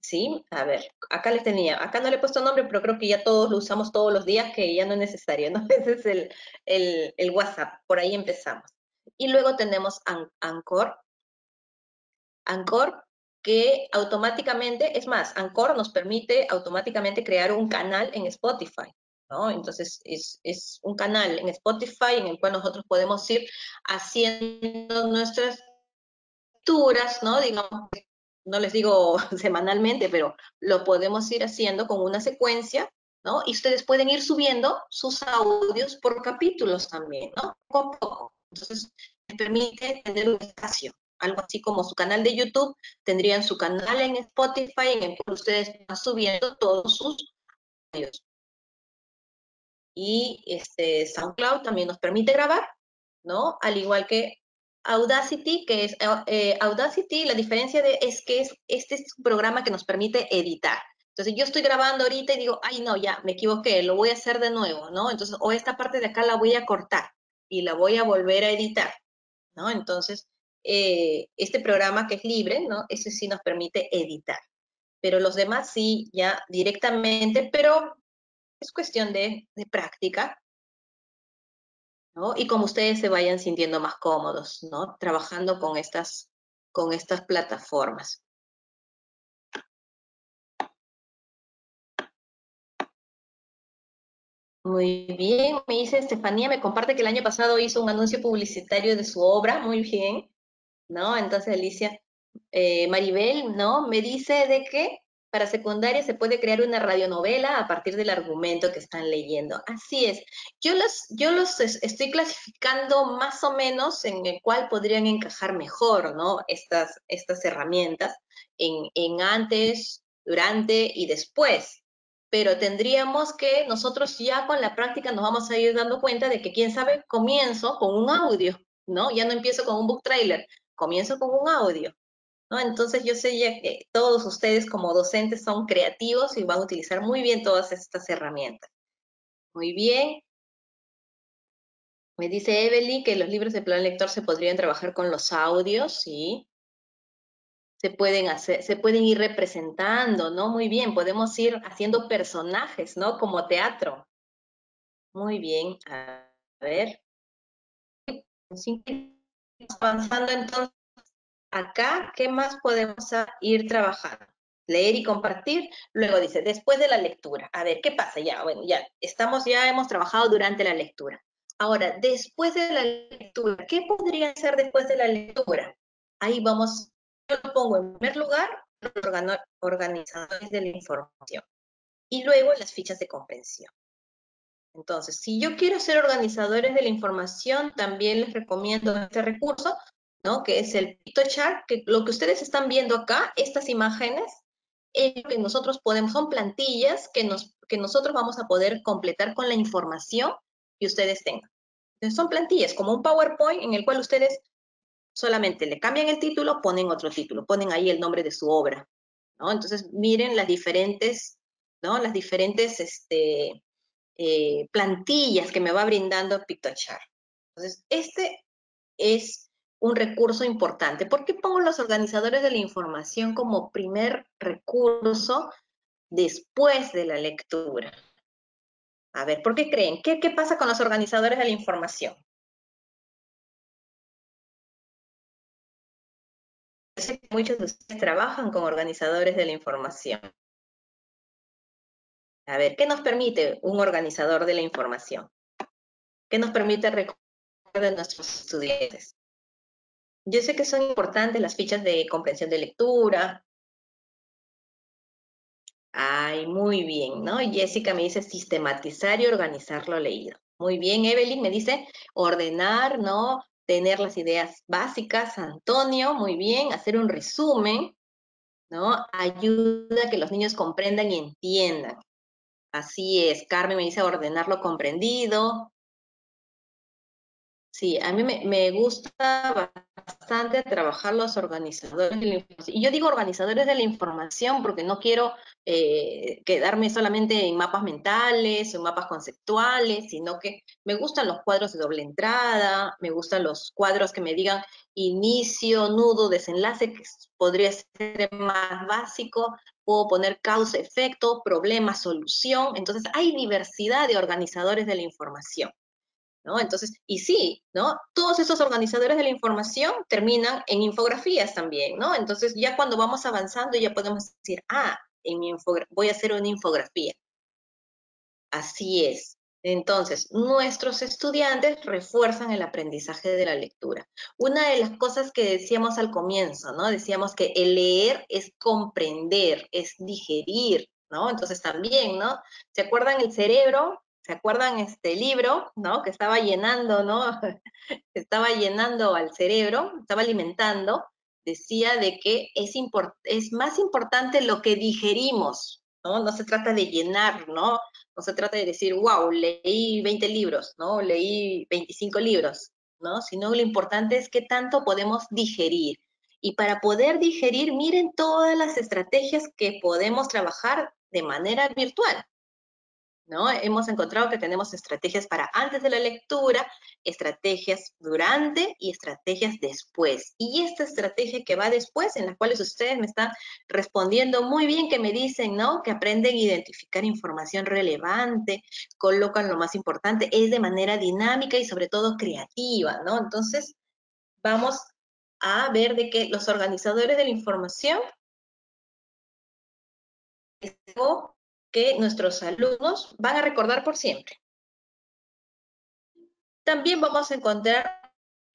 Speaker 1: Sí, a ver, acá les tenía, acá no le he puesto nombre, pero creo que ya todos lo usamos todos los días, que ya no es necesario, ¿no? Ese es el, el, WhatsApp, por ahí empezamos. Y luego tenemos Anchor. Anchor que automáticamente, es más, Anchor nos permite automáticamente crear un canal en Spotify, ¿no? Entonces, es, es un canal en Spotify en el cual nosotros podemos ir haciendo nuestras lecturas, ¿no? Digamos, no les digo semanalmente, pero lo podemos ir haciendo con una secuencia, ¿no? Y ustedes pueden ir subiendo sus audios por capítulos también, ¿no? Poco a poco. Entonces, les permite tener un espacio, algo así como su canal de YouTube, tendrían su canal en Spotify en el que ustedes van subiendo todos sus audios. Y este SoundCloud también nos permite grabar, ¿no? Al igual que Audacity, que es eh, Audacity, la diferencia de, es que es, este es un programa que nos permite editar. Entonces yo estoy grabando ahorita y digo, ay no, ya me equivoqué, lo voy a hacer de nuevo, ¿no? Entonces, o esta parte de acá la voy a cortar y la voy a volver a editar, ¿no? Entonces, eh, este programa que es libre, ¿no? Ese sí nos permite editar. Pero los demás sí, ya directamente, pero es cuestión de, de práctica, ¿no? Y como ustedes se vayan sintiendo más cómodos, ¿no? Trabajando con estas, con estas plataformas. Muy bien, me dice Estefanía, me comparte que el año pasado hizo un anuncio publicitario de su obra, muy bien, ¿no? Entonces Alicia, eh, Maribel, ¿no? Me dice de que para secundaria se puede crear una radionovela a partir del argumento que están leyendo. Así es. Yo los, yo los estoy clasificando más o menos en el cual podrían encajar mejor, ¿no? Estas, estas herramientas en, en antes, durante y después. Pero tendríamos que nosotros ya con la práctica nos vamos a ir dando cuenta de que, quién sabe, comienzo con un audio, ¿no? Ya no empiezo con un book trailer, comienzo con un audio. Entonces yo sé ya que todos ustedes como docentes son creativos y van a utilizar muy bien todas estas herramientas. Muy bien. Me dice Evelyn que los libros de plan lector se podrían trabajar con los audios, sí. Se pueden hacer, se pueden ir representando, ¿no? Muy bien, podemos ir haciendo personajes, ¿no? Como teatro. Muy bien, a ver. Avanzando entonces acá, ¿qué más podemos ir trabajando? Leer y compartir. Luego dice, después de la lectura. A ver, ¿qué pasa? Ya, bueno, ya estamos, ya hemos trabajado durante la lectura. Ahora, después de la lectura, ¿qué podría ser después de la lectura? Ahí vamos, yo lo pongo en primer lugar, los organizadores de la información. Y luego las fichas de comprensión. Entonces, si yo quiero ser organizadores de la información, también les recomiendo este recurso ¿no? Que es el PictoChart, que lo que ustedes están viendo acá, estas imágenes, es lo que nosotros podemos, son plantillas que, nos, que nosotros vamos a poder completar con la información que ustedes tengan. Entonces, son plantillas, como un PowerPoint en el cual ustedes solamente le cambian el título, ponen otro título, ponen ahí el nombre de su obra, ¿no? Entonces, miren las diferentes, ¿no? Las diferentes este, eh, plantillas que me va brindando PictoChart. Entonces, este es un recurso importante. ¿Por qué pongo los organizadores de la información como primer recurso después de la lectura? A ver, ¿por qué creen? ¿Qué, qué pasa con los organizadores de la información? Muchos de ustedes trabajan con organizadores de la información. A ver, ¿qué nos permite un organizador de la información? ¿Qué nos permite recordar de nuestros estudiantes? Yo sé que son importantes las fichas de comprensión de lectura. Ay, muy bien, ¿no? Jessica me dice sistematizar y organizar lo leído. Muy bien, Evelyn me dice ordenar, ¿no? Tener las ideas básicas. Antonio, muy bien, hacer un resumen, ¿no? Ayuda a que los niños comprendan y entiendan. Así es. Carmen me dice ordenar lo comprendido. Sí, a mí me, gusta bastante trabajar los organizadores de la información. Y yo digo organizadores de la información porque no quiero eh, quedarme solamente en mapas mentales o en mapas conceptuales, sino que me gustan los cuadros de doble entrada, me gustan los cuadros que me digan inicio, nudo, desenlace, que podría ser más básico, puedo poner causa, efecto, problema, solución. Entonces, hay diversidad de organizadores de la información. ¿no? Entonces, y sí, ¿no? Todos esos organizadores de la información terminan en infografías también, ¿no? Entonces, ya cuando vamos avanzando, ya podemos decir, ah, en mi voy a hacer una infografía. Así es. Entonces, nuestros estudiantes refuerzan el aprendizaje de la lectura. Una de las cosas que decíamos al comienzo, ¿no? Decíamos que el leer es comprender, es digerir, ¿no? Entonces también, ¿no? ¿Se acuerdan el cerebro? ¿Se acuerdan este libro, ¿no? Que estaba llenando, ¿no? estaba llenando al cerebro, estaba alimentando, decía de que es, es más importante lo que digerimos, ¿no? No se trata de llenar, ¿no? No se trata de decir, wow, leí 20 libros, ¿no? Leí 25 libros, ¿no? Sino lo importante es qué tanto podemos digerir. Y para poder digerir, miren todas las estrategias que podemos trabajar de manera virtual, ¿no? Hemos encontrado que tenemos estrategias para antes de la lectura, estrategias durante y estrategias después. Y esta estrategia que va después, en las cuales ustedes me están respondiendo muy bien, que me dicen, ¿no? Que aprenden a identificar información relevante, colocan lo más importante, es de manera dinámica y sobre todo creativa, ¿no? Entonces, vamos a ver de que los organizadores de la información que nuestros alumnos van a recordar por siempre. También vamos a encontrar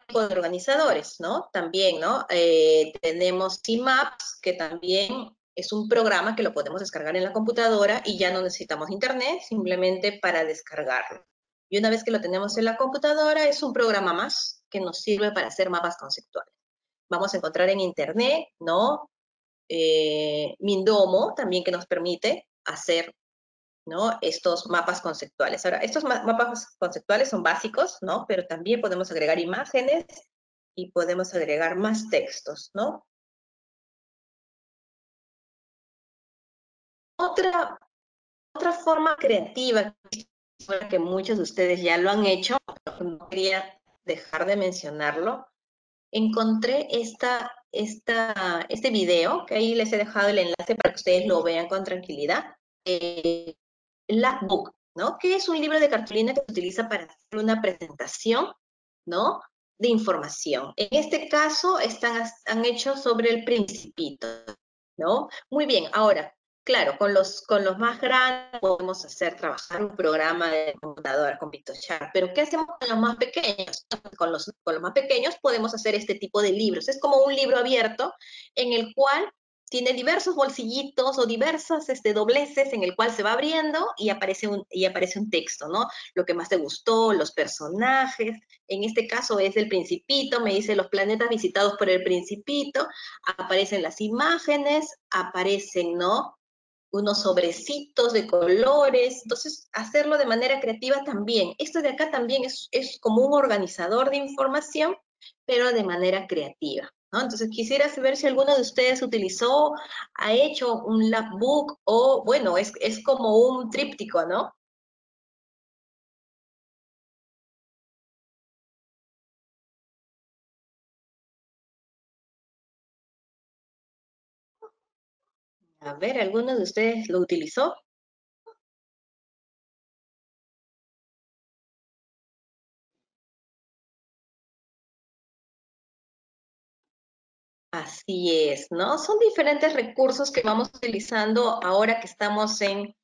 Speaker 1: de organizadores, ¿no? También, ¿no? Eh, tenemos CMAPS, que también es un programa que lo podemos descargar en la computadora y ya no necesitamos internet, simplemente para descargarlo. Y una vez que lo tenemos en la computadora, es un programa más que nos sirve para hacer mapas conceptuales. Vamos a encontrar en internet, ¿no? Eh, Mindomo, también que nos permite hacer ¿no? estos mapas conceptuales. Ahora, estos mapas conceptuales son básicos, ¿no? pero también podemos agregar imágenes y podemos agregar más textos. ¿no? Otra, otra forma creativa que muchos de ustedes ya lo han hecho, pero no quería dejar de mencionarlo, encontré esta, esta, este video, que ahí les he dejado el enlace para que ustedes lo vean con tranquilidad, eh, Labbook, ¿no? Que es un libro de cartulina que se utiliza para hacer una presentación, ¿no? De información. En este caso, están, han hecho sobre el principito, ¿no? Muy bien, ahora, claro, con los, con los más grandes podemos hacer trabajar un programa de computadora con PictoSharp, pero ¿qué hacemos con los más pequeños? Con los, con los más pequeños podemos hacer este tipo de libros. Es como un libro abierto en el cual tiene diversos bolsillitos o diversas este, dobleces en el cual se va abriendo y aparece, un, y aparece un texto, ¿no? Lo que más te gustó, los personajes, en este caso es el principito, me dice los planetas visitados por el principito, aparecen las imágenes, aparecen, ¿no? Unos sobrecitos de colores, entonces hacerlo de manera creativa también. Esto de acá también es, es como un organizador de información, pero de manera creativa. Entonces quisiera saber si alguno de ustedes utilizó, ha hecho un labbook o, bueno, es, es como un tríptico, ¿no? A ver, ¿alguno de ustedes lo utilizó? Así es, ¿no? Son diferentes recursos que vamos utilizando ahora que estamos en,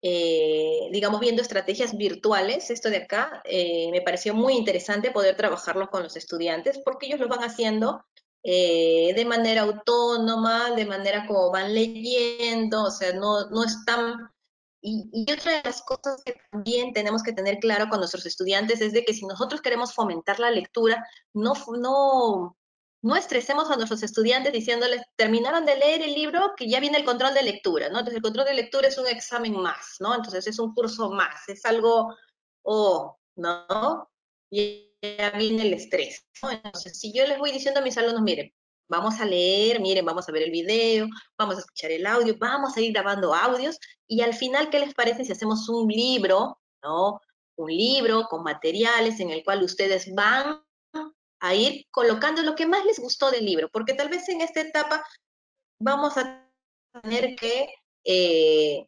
Speaker 1: eh, digamos, viendo estrategias virtuales. Esto de acá eh, me pareció muy interesante poder trabajarlo con los estudiantes porque ellos lo van haciendo eh, de manera autónoma, de manera como van leyendo, o sea, no, no están... Y, y, otra de las cosas que también tenemos que tener claro con nuestros estudiantes es de que si nosotros queremos fomentar la lectura, no, no, no estresemos a nuestros estudiantes diciéndoles, terminaron de leer el libro, que ya viene el control de lectura, ¿no? Entonces el control de lectura es un examen más, ¿no? Entonces es un curso más, es algo, oh, ¿no? Y ya viene el estrés. Entonces si yo les voy diciendo a mis alumnos, miren, vamos a leer, miren, vamos a ver el video, vamos a escuchar el audio, vamos a ir grabando audios, y al final, ¿qué les parece si hacemos un libro, ¿no? Un libro con materiales en el cual ustedes van a ir colocando lo que más les gustó del libro, porque tal vez en esta etapa vamos a tener que eh,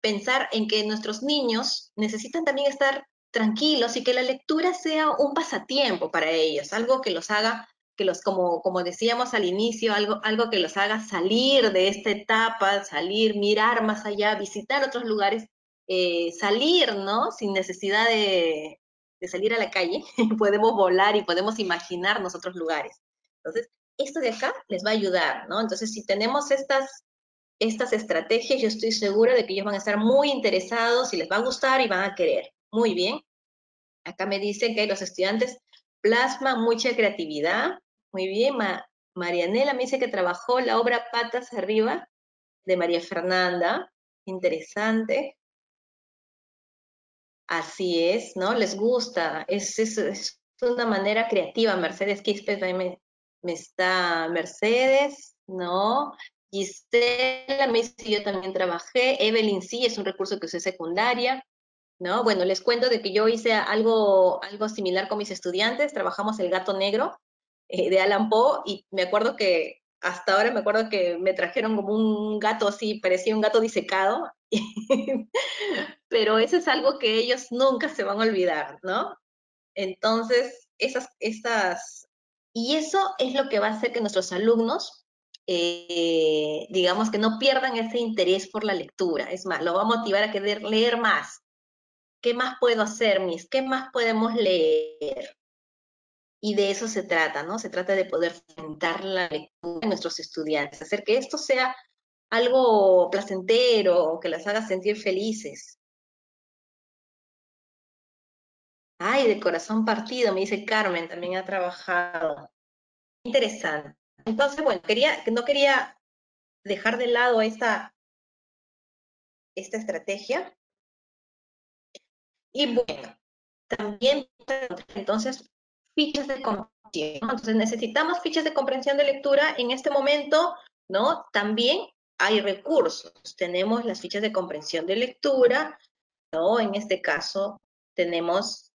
Speaker 1: pensar en que nuestros niños necesitan también estar tranquilos y que la lectura sea un pasatiempo para ellos, algo que los haga, que los, como, como decíamos al inicio, algo, algo que los haga salir de esta etapa, salir, mirar más allá, visitar otros lugares, eh, salir, ¿no? Sin necesidad de, de salir a la calle, podemos volar y podemos imaginarnos otros lugares. Entonces, esto de acá les va a ayudar, ¿no? Entonces, si tenemos estas, estas estrategias, yo estoy segura de que ellos van a estar muy interesados y les va a gustar y van a querer. Muy bien. Acá me dicen que los estudiantes plasman mucha creatividad. Muy bien. Marianela me dice que trabajó la obra Patas Arriba de María Fernanda. Interesante. Así es, ¿no? Les gusta. Es, una manera creativa. Mercedes Quispe me, me está Mercedes, ¿no? Gisela me dice, yo también trabajé. Evelyn sí, es un recurso que usé secundaria. ¿No? Bueno, les cuento de que yo hice algo, algo similar con mis estudiantes, trabajamos el gato negro eh, de Alan Poe y me acuerdo que hasta ahora me acuerdo que me trajeron como un gato así, parecía un gato disecado, pero eso es algo que ellos nunca se van a olvidar, ¿no? Entonces, esas, esas, y eso es lo que va a hacer que nuestros alumnos, eh, digamos que no pierdan ese interés por la lectura, es más, lo va a motivar a querer leer más. ¿Qué más puedo hacer, Miss? ¿Qué más podemos leer? Y de eso se trata, ¿no? Se trata de poder fomentar la lectura a nuestros estudiantes, hacer que esto sea algo placentero, que las haga sentir felices. Ay, de corazón partido, me dice Carmen, también ha trabajado. Interesante. Entonces, bueno, quería, no quería dejar de lado esta, esta estrategia. Y bueno, también entonces fichas de comprensión. Entonces necesitamos fichas de comprensión de lectura. En este momento, ¿no? También hay recursos. Tenemos las fichas de comprensión de lectura, ¿no? En este caso tenemos,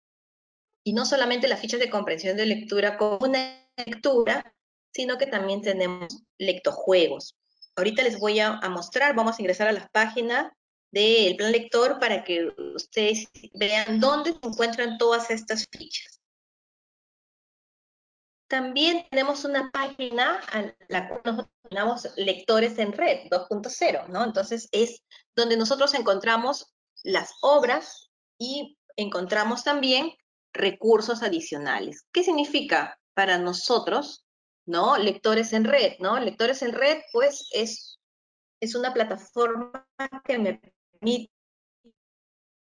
Speaker 1: y no solamente las fichas de comprensión de lectura como una lectura, sino que también tenemos lectojuegos. Ahorita les voy a, a mostrar, vamos a ingresar a las páginas del plan lector para que ustedes vean dónde se encuentran todas estas fichas. También tenemos una página a la cual nosotros llamamos Lectores en Red 2.0, ¿no? Entonces es donde nosotros encontramos las obras y encontramos también recursos adicionales. ¿Qué significa para nosotros, ¿no? Lectores en Red, ¿no? Lectores en Red, pues, es, es una plataforma que me permite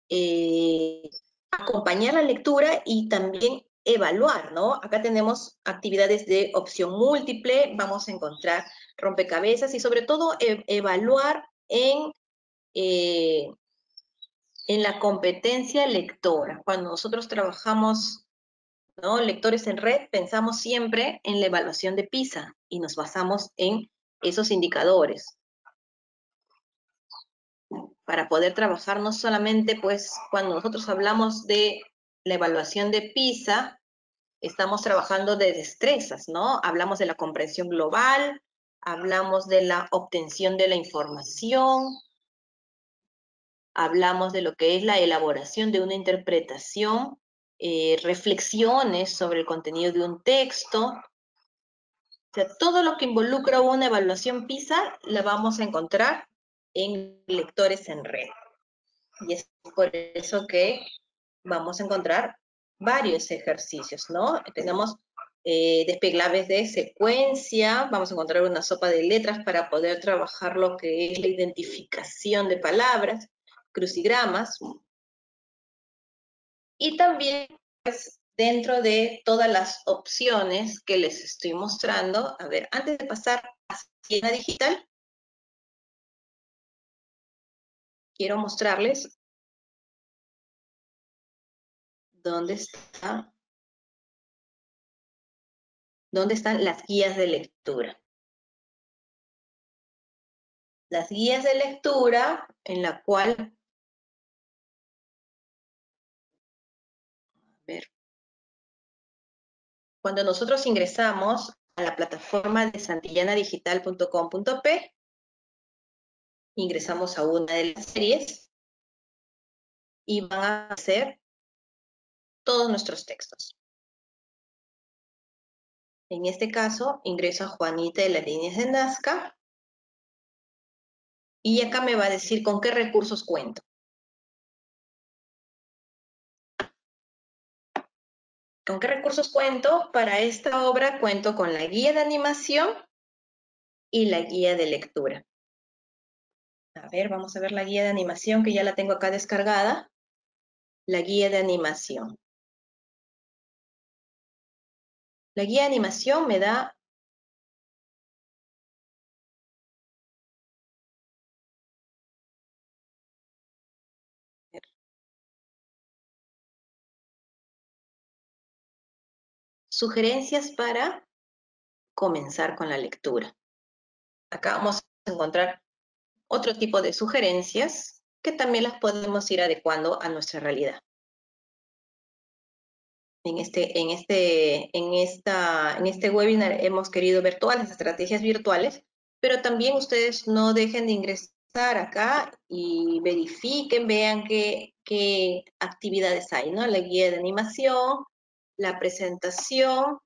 Speaker 1: eh, acompañar la lectura y también evaluar, ¿no? Acá tenemos actividades de opción múltiple, vamos a encontrar rompecabezas y sobre todo e, evaluar en, eh, en la competencia lectora. Cuando nosotros trabajamos, ¿no? Lectores en red, pensamos siempre en la evaluación de PISA y nos basamos en esos indicadores para poder trabajar no solamente, pues, cuando nosotros hablamos de la evaluación de PISA, estamos trabajando de destrezas, ¿no? Hablamos de la comprensión global, hablamos de la obtención de la información, hablamos de lo que es la elaboración de una interpretación, eh, reflexiones sobre el contenido de un texto. O sea, todo lo que involucra una evaluación PISA la vamos a encontrar en lectores en red. Y es por eso que vamos a encontrar varios ejercicios, ¿no? Tenemos eh, de secuencia, vamos a encontrar una sopa de letras para poder trabajar lo que es la identificación de palabras, crucigramas, y también, pues, dentro de todas las opciones que les estoy mostrando, a ver, antes de pasar a Siena Digital, quiero mostrarles dónde está dónde están las guías de lectura. Las guías de lectura en la cual cuando nosotros ingresamos a la plataforma de santillanadigital.com.p, ingresamos a una de las series y van a hacer todos nuestros textos. En este caso, ingreso a Juanita de las líneas de Nazca y acá me va a decir con qué recursos cuento. ¿Con qué recursos cuento? Para esta obra cuento con la guía de animación y la guía de lectura. A ver, vamos a ver la guía de animación que ya la tengo acá descargada. La guía de animación. La guía de animación me da sugerencias para comenzar con la lectura. Acá vamos a encontrar otro tipo de sugerencias que también las podemos ir adecuando a nuestra realidad. En este, en este, en esta, en este webinar hemos querido ver todas las estrategias virtuales, pero también ustedes no dejen de ingresar acá y verifiquen, vean qué, qué actividades hay, ¿no? La guía de animación, la presentación,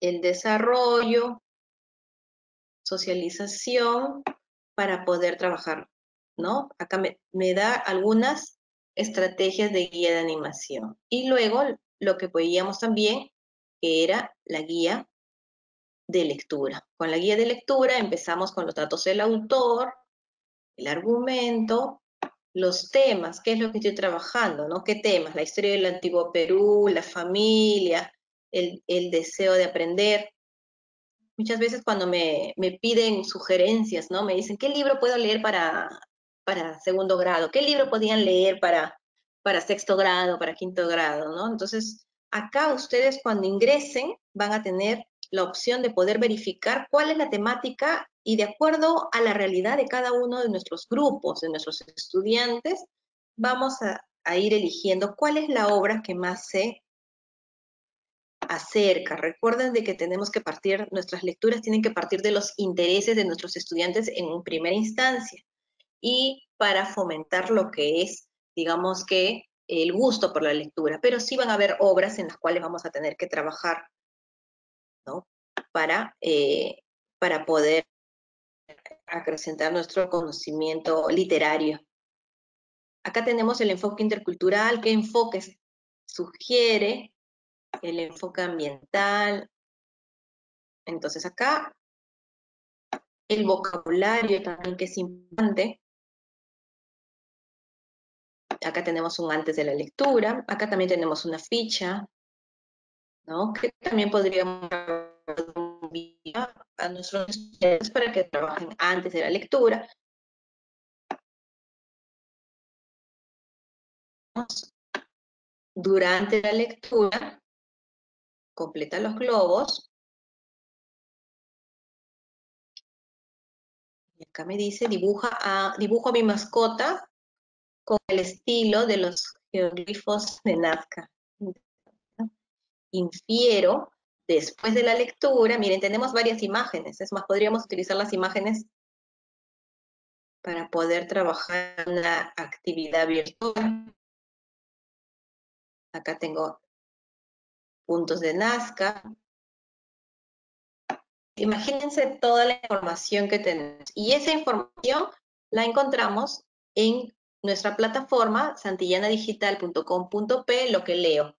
Speaker 1: el desarrollo, socialización, para poder trabajar, ¿no? Acá me, da algunas estrategias de guía de animación. Y luego lo que veíamos también, que era la guía de lectura. Con la guía de lectura empezamos con los datos del autor, el argumento, los temas, qué es lo que estoy trabajando, ¿no? ¿Qué temas? La historia del antiguo Perú, la familia, el, el deseo de aprender muchas veces cuando me, piden sugerencias, ¿no? Me dicen, ¿qué libro puedo leer para, para segundo grado? ¿Qué libro podían leer para, para sexto grado, para quinto grado, ¿no? Entonces, acá ustedes cuando ingresen van a tener la opción de poder verificar cuál es la temática y de acuerdo a la realidad de cada uno de nuestros grupos, de nuestros estudiantes, vamos a, ir eligiendo cuál es la obra que más se acerca. Recuerden de que tenemos que partir, nuestras lecturas tienen que partir de los intereses de nuestros estudiantes en primera instancia y para fomentar lo que es, digamos que, el gusto por la lectura. Pero sí van a haber obras en las cuales vamos a tener que trabajar, ¿no? Para, eh, para poder acrecentar nuestro conocimiento literario. Acá tenemos el enfoque intercultural, qué enfoques sugiere el enfoque ambiental. Entonces acá el vocabulario también que es importante. Acá tenemos un antes de la lectura, acá también tenemos una ficha, ¿no? Que también podríamos nuestros estudiantes para que trabajen antes de la lectura. Durante la lectura completa los globos. Y acá me dice, dibuja dibujo a mi mascota con el estilo de los geoglifos de Nazca. Infiero, después de la lectura, miren, tenemos varias imágenes, es más, podríamos utilizar las imágenes para poder trabajar en la actividad virtual. Acá tengo puntos de Nazca. Imagínense toda la información que tenemos. Y esa información la encontramos en nuestra plataforma santillanadigital.com.p, lo que leo.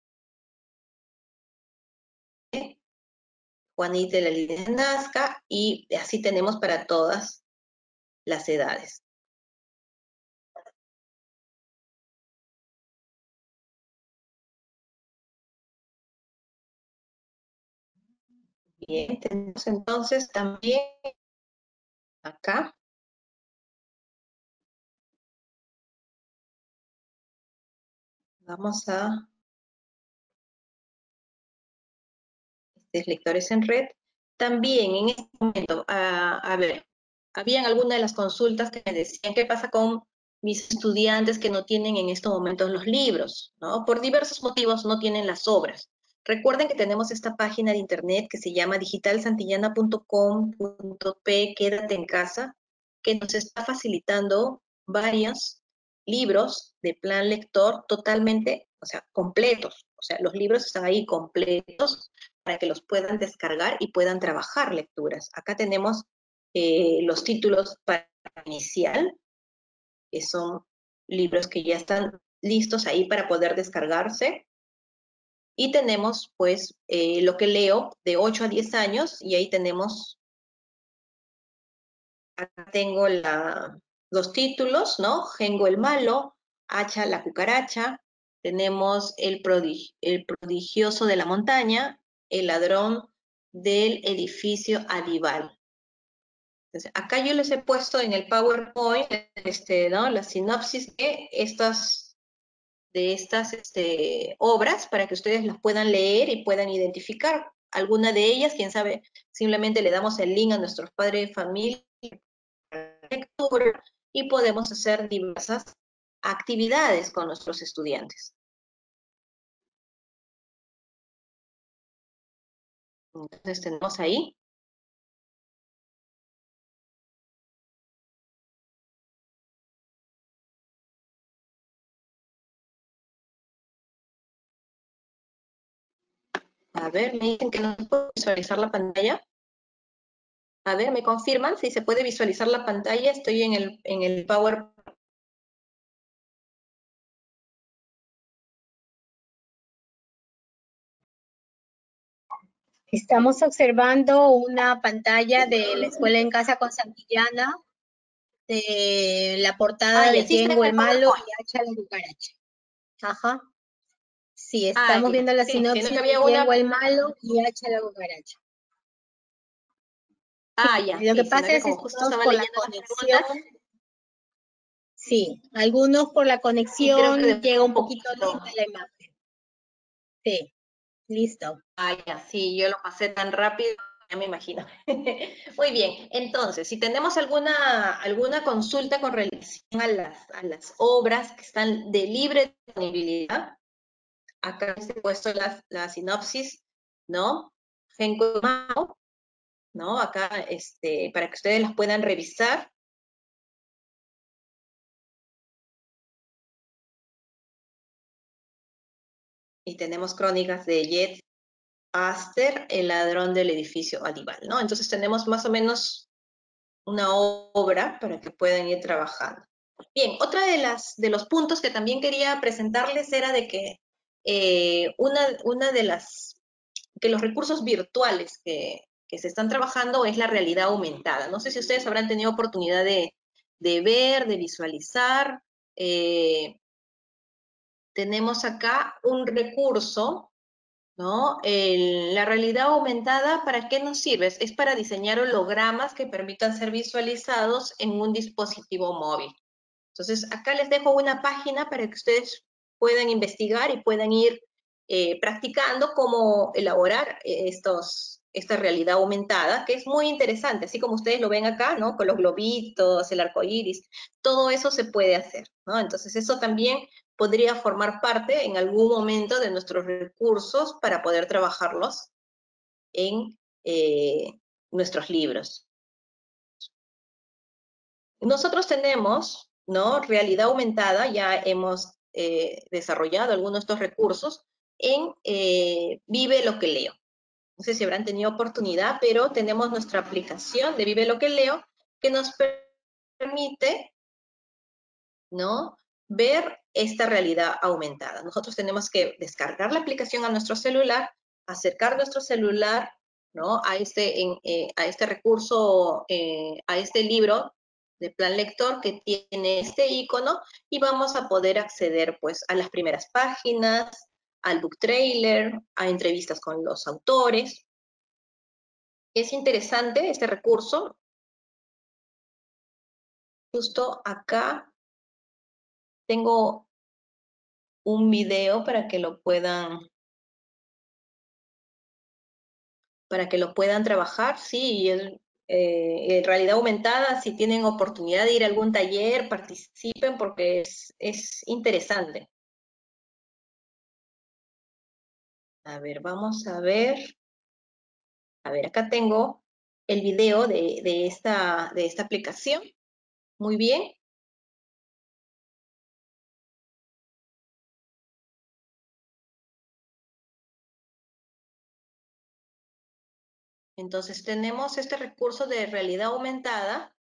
Speaker 1: Juanita de la de Nazca, y así tenemos para todas las edades. Bien, tenemos entonces también acá. Vamos a este, lectores en red. También en este momento, a, a ver, habían algunas de las consultas que me decían qué pasa con mis estudiantes que no tienen en estos momentos los libros, ¿no? Por diversos motivos no tienen las obras. Recuerden que tenemos esta página de internet que se llama digitalsantillana.com.p, quédate en casa, que nos está facilitando varios libros de plan lector totalmente, o sea, completos. Sea, los libros están ahí completos para que los puedan descargar y puedan trabajar lecturas. Acá tenemos eh, los títulos para inicial, que son libros que ya están listos ahí para poder descargarse. Y tenemos, pues, eh, lo que leo de 8 a 10 años, y ahí tenemos, acá tengo la, los títulos, ¿no? Gengo el malo, Hacha la cucaracha, tenemos el, prodigioso de la montaña, el ladrón del edificio Adival. Acá yo les he puesto en el PowerPoint este, ¿no? la sinopsis de estas, de estas este, obras para que ustedes las puedan leer y puedan identificar alguna de ellas, quién sabe, simplemente le damos el link a nuestros padres de familia lectura y podemos hacer diversas actividades con nuestros estudiantes. Entonces tenemos ahí. A ver, me dicen que no puedo visualizar la pantalla. A ver, ¿me confirman si se puede visualizar la pantalla? Estoy en el, en el PowerPoint.
Speaker 3: Estamos observando una pantalla de la Escuela en Casa con Santillana, de la portada de Tengo el Malo y Hacha la Cucaracha. Ajá. Sí, estamos viendo la sinopsis de Tengo el Malo y Hacha la Cucaracha.
Speaker 1: Ah, ya.
Speaker 3: Lo que pasa es que por la conexión. Sí, algunos por la conexión llega un poquito lenta la imagen. Sí. Listo.
Speaker 1: Ah, ya, sí, yo lo pasé tan rápido, ya me imagino. Muy bien, entonces, si tenemos alguna, alguna consulta con relación a las, a las obras que están de libre disponibilidad, acá he puesto la, sinopsis, ¿no? ¿no? Acá, este, para que ustedes las puedan revisar. Y tenemos crónicas de Jet Aster, el ladrón del edificio Adival, ¿no? Entonces tenemos más o menos una obra para que puedan ir trabajando. Bien, otra de, las, de los puntos que también quería presentarles era de que eh, una, una de las, que los recursos virtuales que, que, se están trabajando es la realidad aumentada. No sé si ustedes habrán tenido oportunidad de, de ver, de visualizar, eh, tenemos acá un recurso, ¿no? la realidad aumentada, ¿para qué nos sirve? Es para diseñar hologramas que permitan ser visualizados en un dispositivo móvil. Entonces, acá les dejo una página para que ustedes puedan investigar y puedan ir eh, practicando cómo elaborar eh, estos, esta realidad aumentada, que es muy interesante, así como ustedes lo ven acá, ¿no? Con los globitos, el arco iris, todo eso se puede hacer, ¿no? Entonces, eso también podría formar parte en algún momento de nuestros recursos para poder trabajarlos en eh, nuestros libros. Nosotros tenemos, ¿no? Realidad aumentada, ya hemos eh, desarrollado algunos de estos recursos en eh, Vive lo que leo. No sé si habrán tenido oportunidad, pero tenemos nuestra aplicación de Vive lo que leo que nos permite, ¿no? ver esta realidad aumentada. Nosotros tenemos que descargar la aplicación a nuestro celular, acercar nuestro celular ¿no? a, este, eh, a este recurso, eh, a este libro de plan lector que tiene este icono y vamos a poder acceder pues a las primeras páginas, al book trailer, a entrevistas con los autores. Es interesante este recurso. Justo acá tengo un video para que lo puedan para que lo puedan trabajar, sí, eh, en realidad aumentada, si tienen oportunidad de ir a algún taller, participen porque es, es interesante. A ver, vamos a ver. A ver, acá tengo el video de, de, esta, de esta aplicación. Muy bien. Entonces tenemos este recurso de realidad aumentada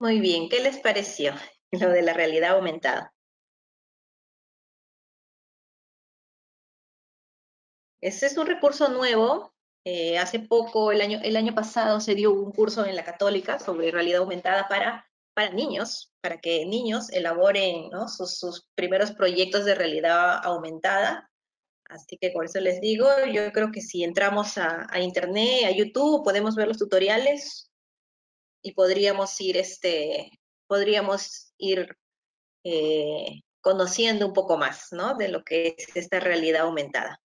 Speaker 1: Muy bien, ¿qué les pareció lo de la realidad aumentada? Ese es un recurso nuevo. Eh, hace poco, el año, el año pasado, se dio un curso en la Católica sobre realidad aumentada para, para niños, para que niños elaboren sus, primeros proyectos de realidad aumentada. Así que por eso les digo, yo creo que si entramos a, Internet, a YouTube, podemos ver los tutoriales y podríamos ir, este, podríamos ir eh, conociendo un poco más, ¿no? De lo que es esta realidad aumentada.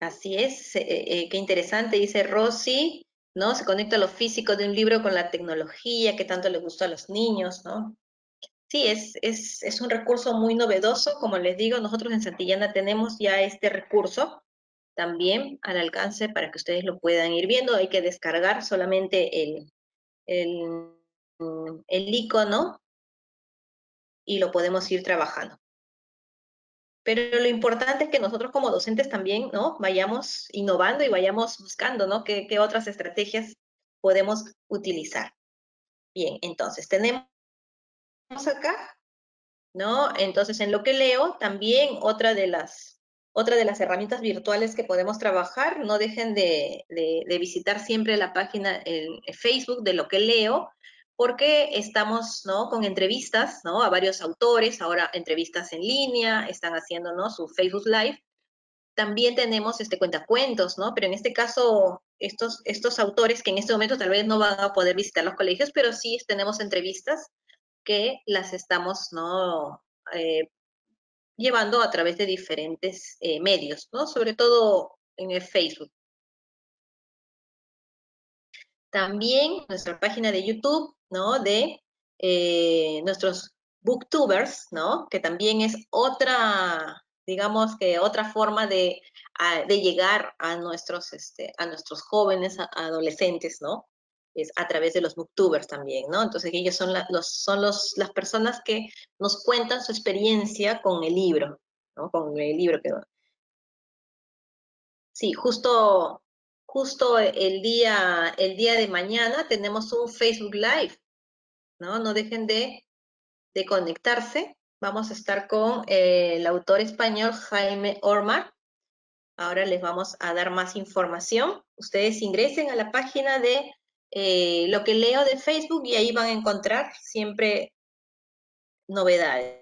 Speaker 1: Así es, eh, eh, qué interesante, dice Rosy, ¿no? Se conecta lo físico de un libro con la tecnología que tanto le gustó a los niños, ¿no? Sí, es, es, es un recurso muy novedoso, como les digo, nosotros en Santillana tenemos ya este recurso también al alcance para que ustedes lo puedan ir viendo, hay que descargar solamente el, el, el icono y lo podemos ir trabajando. Pero lo importante es que nosotros como docentes también, ¿no? Vayamos innovando y vayamos buscando, ¿no? ¿Qué, otras estrategias podemos utilizar? Bien, entonces tenemos acá, ¿no? Entonces en lo que leo, también otra de las, otra de las herramientas virtuales que podemos trabajar, no dejen de, visitar siempre la página, el Facebook de lo que leo, porque estamos con entrevistas a varios autores, ahora entrevistas en línea, están haciendo su Facebook Live. También tenemos este cuentacuentos, ¿no? Pero en este caso, estos, estos autores que en este momento tal vez no van a poder visitar los colegios, pero sí tenemos entrevistas que las estamos ¿no? Eh, llevando a través de diferentes eh, medios, ¿no? Sobre todo en el Facebook. También nuestra página de YouTube, ¿no? De eh, nuestros booktubers, ¿no? Que también es otra, digamos que otra forma de, de llegar a nuestros, este, a nuestros jóvenes, adolescentes, ¿no? Es a través de los booktubers también, ¿no? Entonces ellos son, los, son los, las personas que nos cuentan su experiencia con el libro, ¿no? Con el libro que... Sí, justo justo el día, el día de mañana tenemos un Facebook Live, ¿no? No dejen de, conectarse. Vamos a estar con eh, el autor español Jaime Ormar. Ahora les vamos a dar más información. Ustedes ingresen a la página de eh, lo que leo de Facebook y ahí van a encontrar siempre novedades.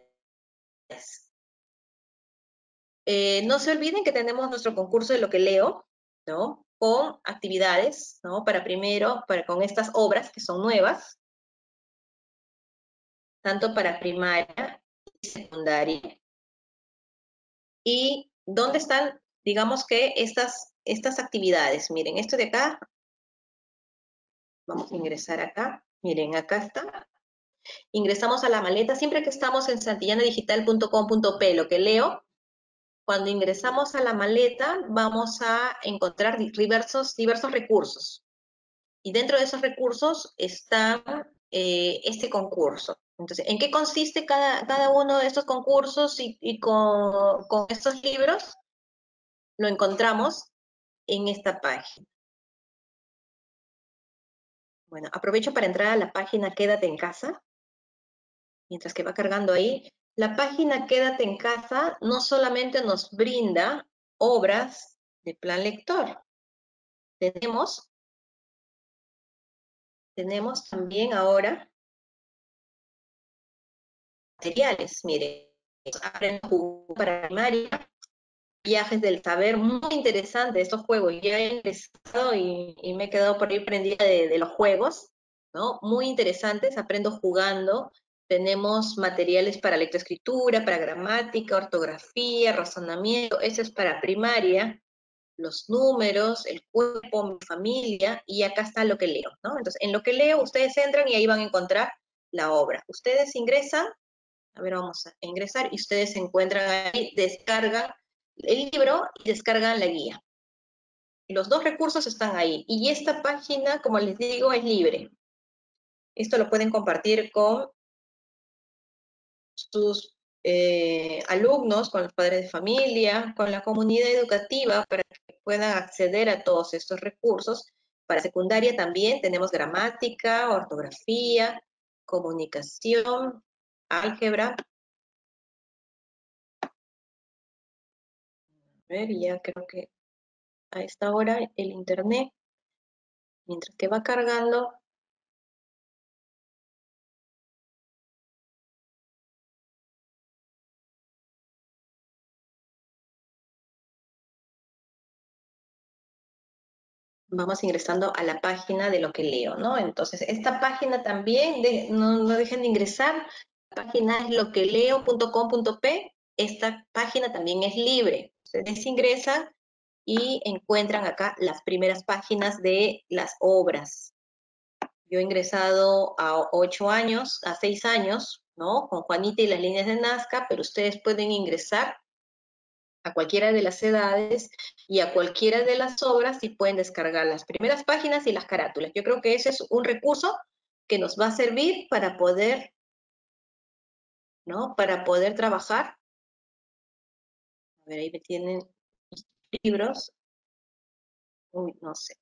Speaker 1: Eh, no se olviden que tenemos nuestro concurso de lo que leo, ¿no? con actividades, ¿no? Para primero, para con estas obras que son nuevas, tanto para primaria y secundaria. ¿Y dónde están, digamos que, estas, estas actividades? Miren, esto de acá, vamos a ingresar acá, miren, acá está. Ingresamos a la maleta, siempre que estamos en santillanadigital.com.p, lo que leo, cuando ingresamos a la maleta vamos a encontrar diversos, diversos recursos. Y dentro de esos recursos está eh, este concurso. Entonces, ¿en qué consiste cada, cada uno de estos concursos y, con, con, estos libros? Lo encontramos en esta página. Bueno, aprovecho para entrar a la página Quédate en casa. Mientras que va cargando ahí, la página Quédate en casa no solamente nos brinda obras de plan lector, tenemos, tenemos también ahora materiales, miren, aprendo para primaria, viajes del saber, muy interesante estos juegos, ya he empezado y, me he quedado por ahí prendida de, de los juegos, ¿no? Muy interesantes, aprendo jugando, tenemos materiales para lectoescritura, para gramática, ortografía, razonamiento, eso es para primaria, los números, el cuerpo, mi familia, y acá está lo que leo, ¿no? Entonces, en lo que leo, ustedes entran y ahí van a encontrar la obra. Ustedes ingresan, a ver, vamos a ingresar, y ustedes se encuentran ahí, descargan el libro y descargan la guía. Los dos recursos están ahí, y esta página, como les digo, es libre. Esto lo pueden compartir con sus eh, alumnos, con los padres de familia, con la comunidad educativa, para que puedan acceder a todos estos recursos Para secundaria también tenemos gramática, ortografía, comunicación, álgebra. Ver, ya creo que a esta hora el internet, mientras que va cargando, vamos ingresando a la página de lo que leo, ¿no? Entonces, esta página también, no, no, dejen de ingresar, la página es loqueleo.com.p, esta página también es libre. Ustedes ingresan y encuentran acá las primeras páginas de las obras. Yo he ingresado a ocho años, a seis años, ¿no? Con Juanita y las líneas de Nazca, pero ustedes pueden ingresar a cualquiera de las edades y a cualquiera de las obras y pueden descargar las primeras páginas y las carátulas. Yo creo que ese es un recurso que nos va a servir para poder, ¿no? Para poder trabajar. A ver, ahí me tienen libros. Uy, no sé.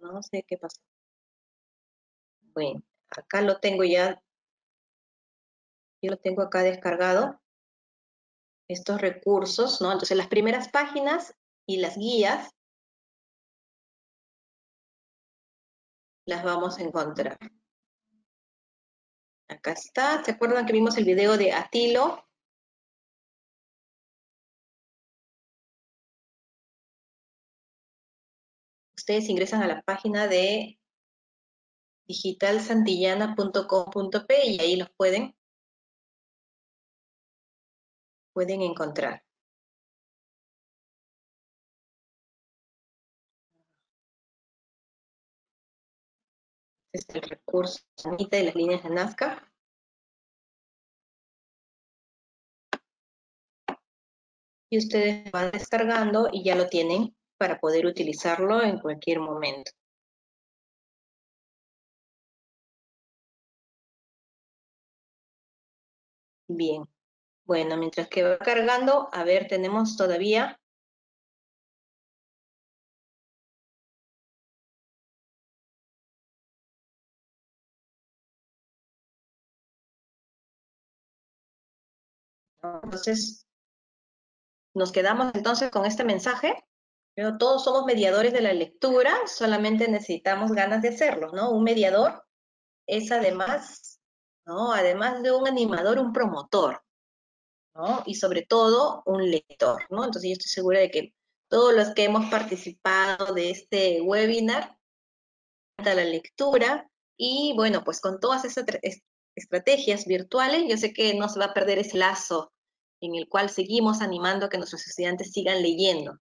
Speaker 1: No sé qué pasó. Bueno, acá lo tengo ya. Yo lo tengo acá descargado. Estos recursos, ¿no? Entonces, las primeras páginas y las guías las vamos a encontrar. Acá está. ¿Se acuerdan que vimos el video de Atilo? Ustedes ingresan a la página de digitalsantillana.com.p y ahí los pueden, pueden encontrar. Este es el recurso de las líneas de Nazca. Y ustedes van descargando y ya lo tienen para poder utilizarlo en cualquier momento. Bien, bueno, mientras que va cargando, a ver, tenemos todavía Entonces, nos quedamos entonces con este mensaje. Todos somos mediadores de la lectura, solamente necesitamos ganas de hacerlo, ¿no? Un mediador es además, ¿no? Además de un animador, un promotor, ¿no? Y sobre todo, un lector, ¿no? Entonces yo estoy segura de que todos los que hemos participado de este webinar, la lectura, y bueno, pues con todas esas estrategias virtuales, yo sé que no se va a perder ese lazo en el cual seguimos animando a que nuestros estudiantes sigan leyendo,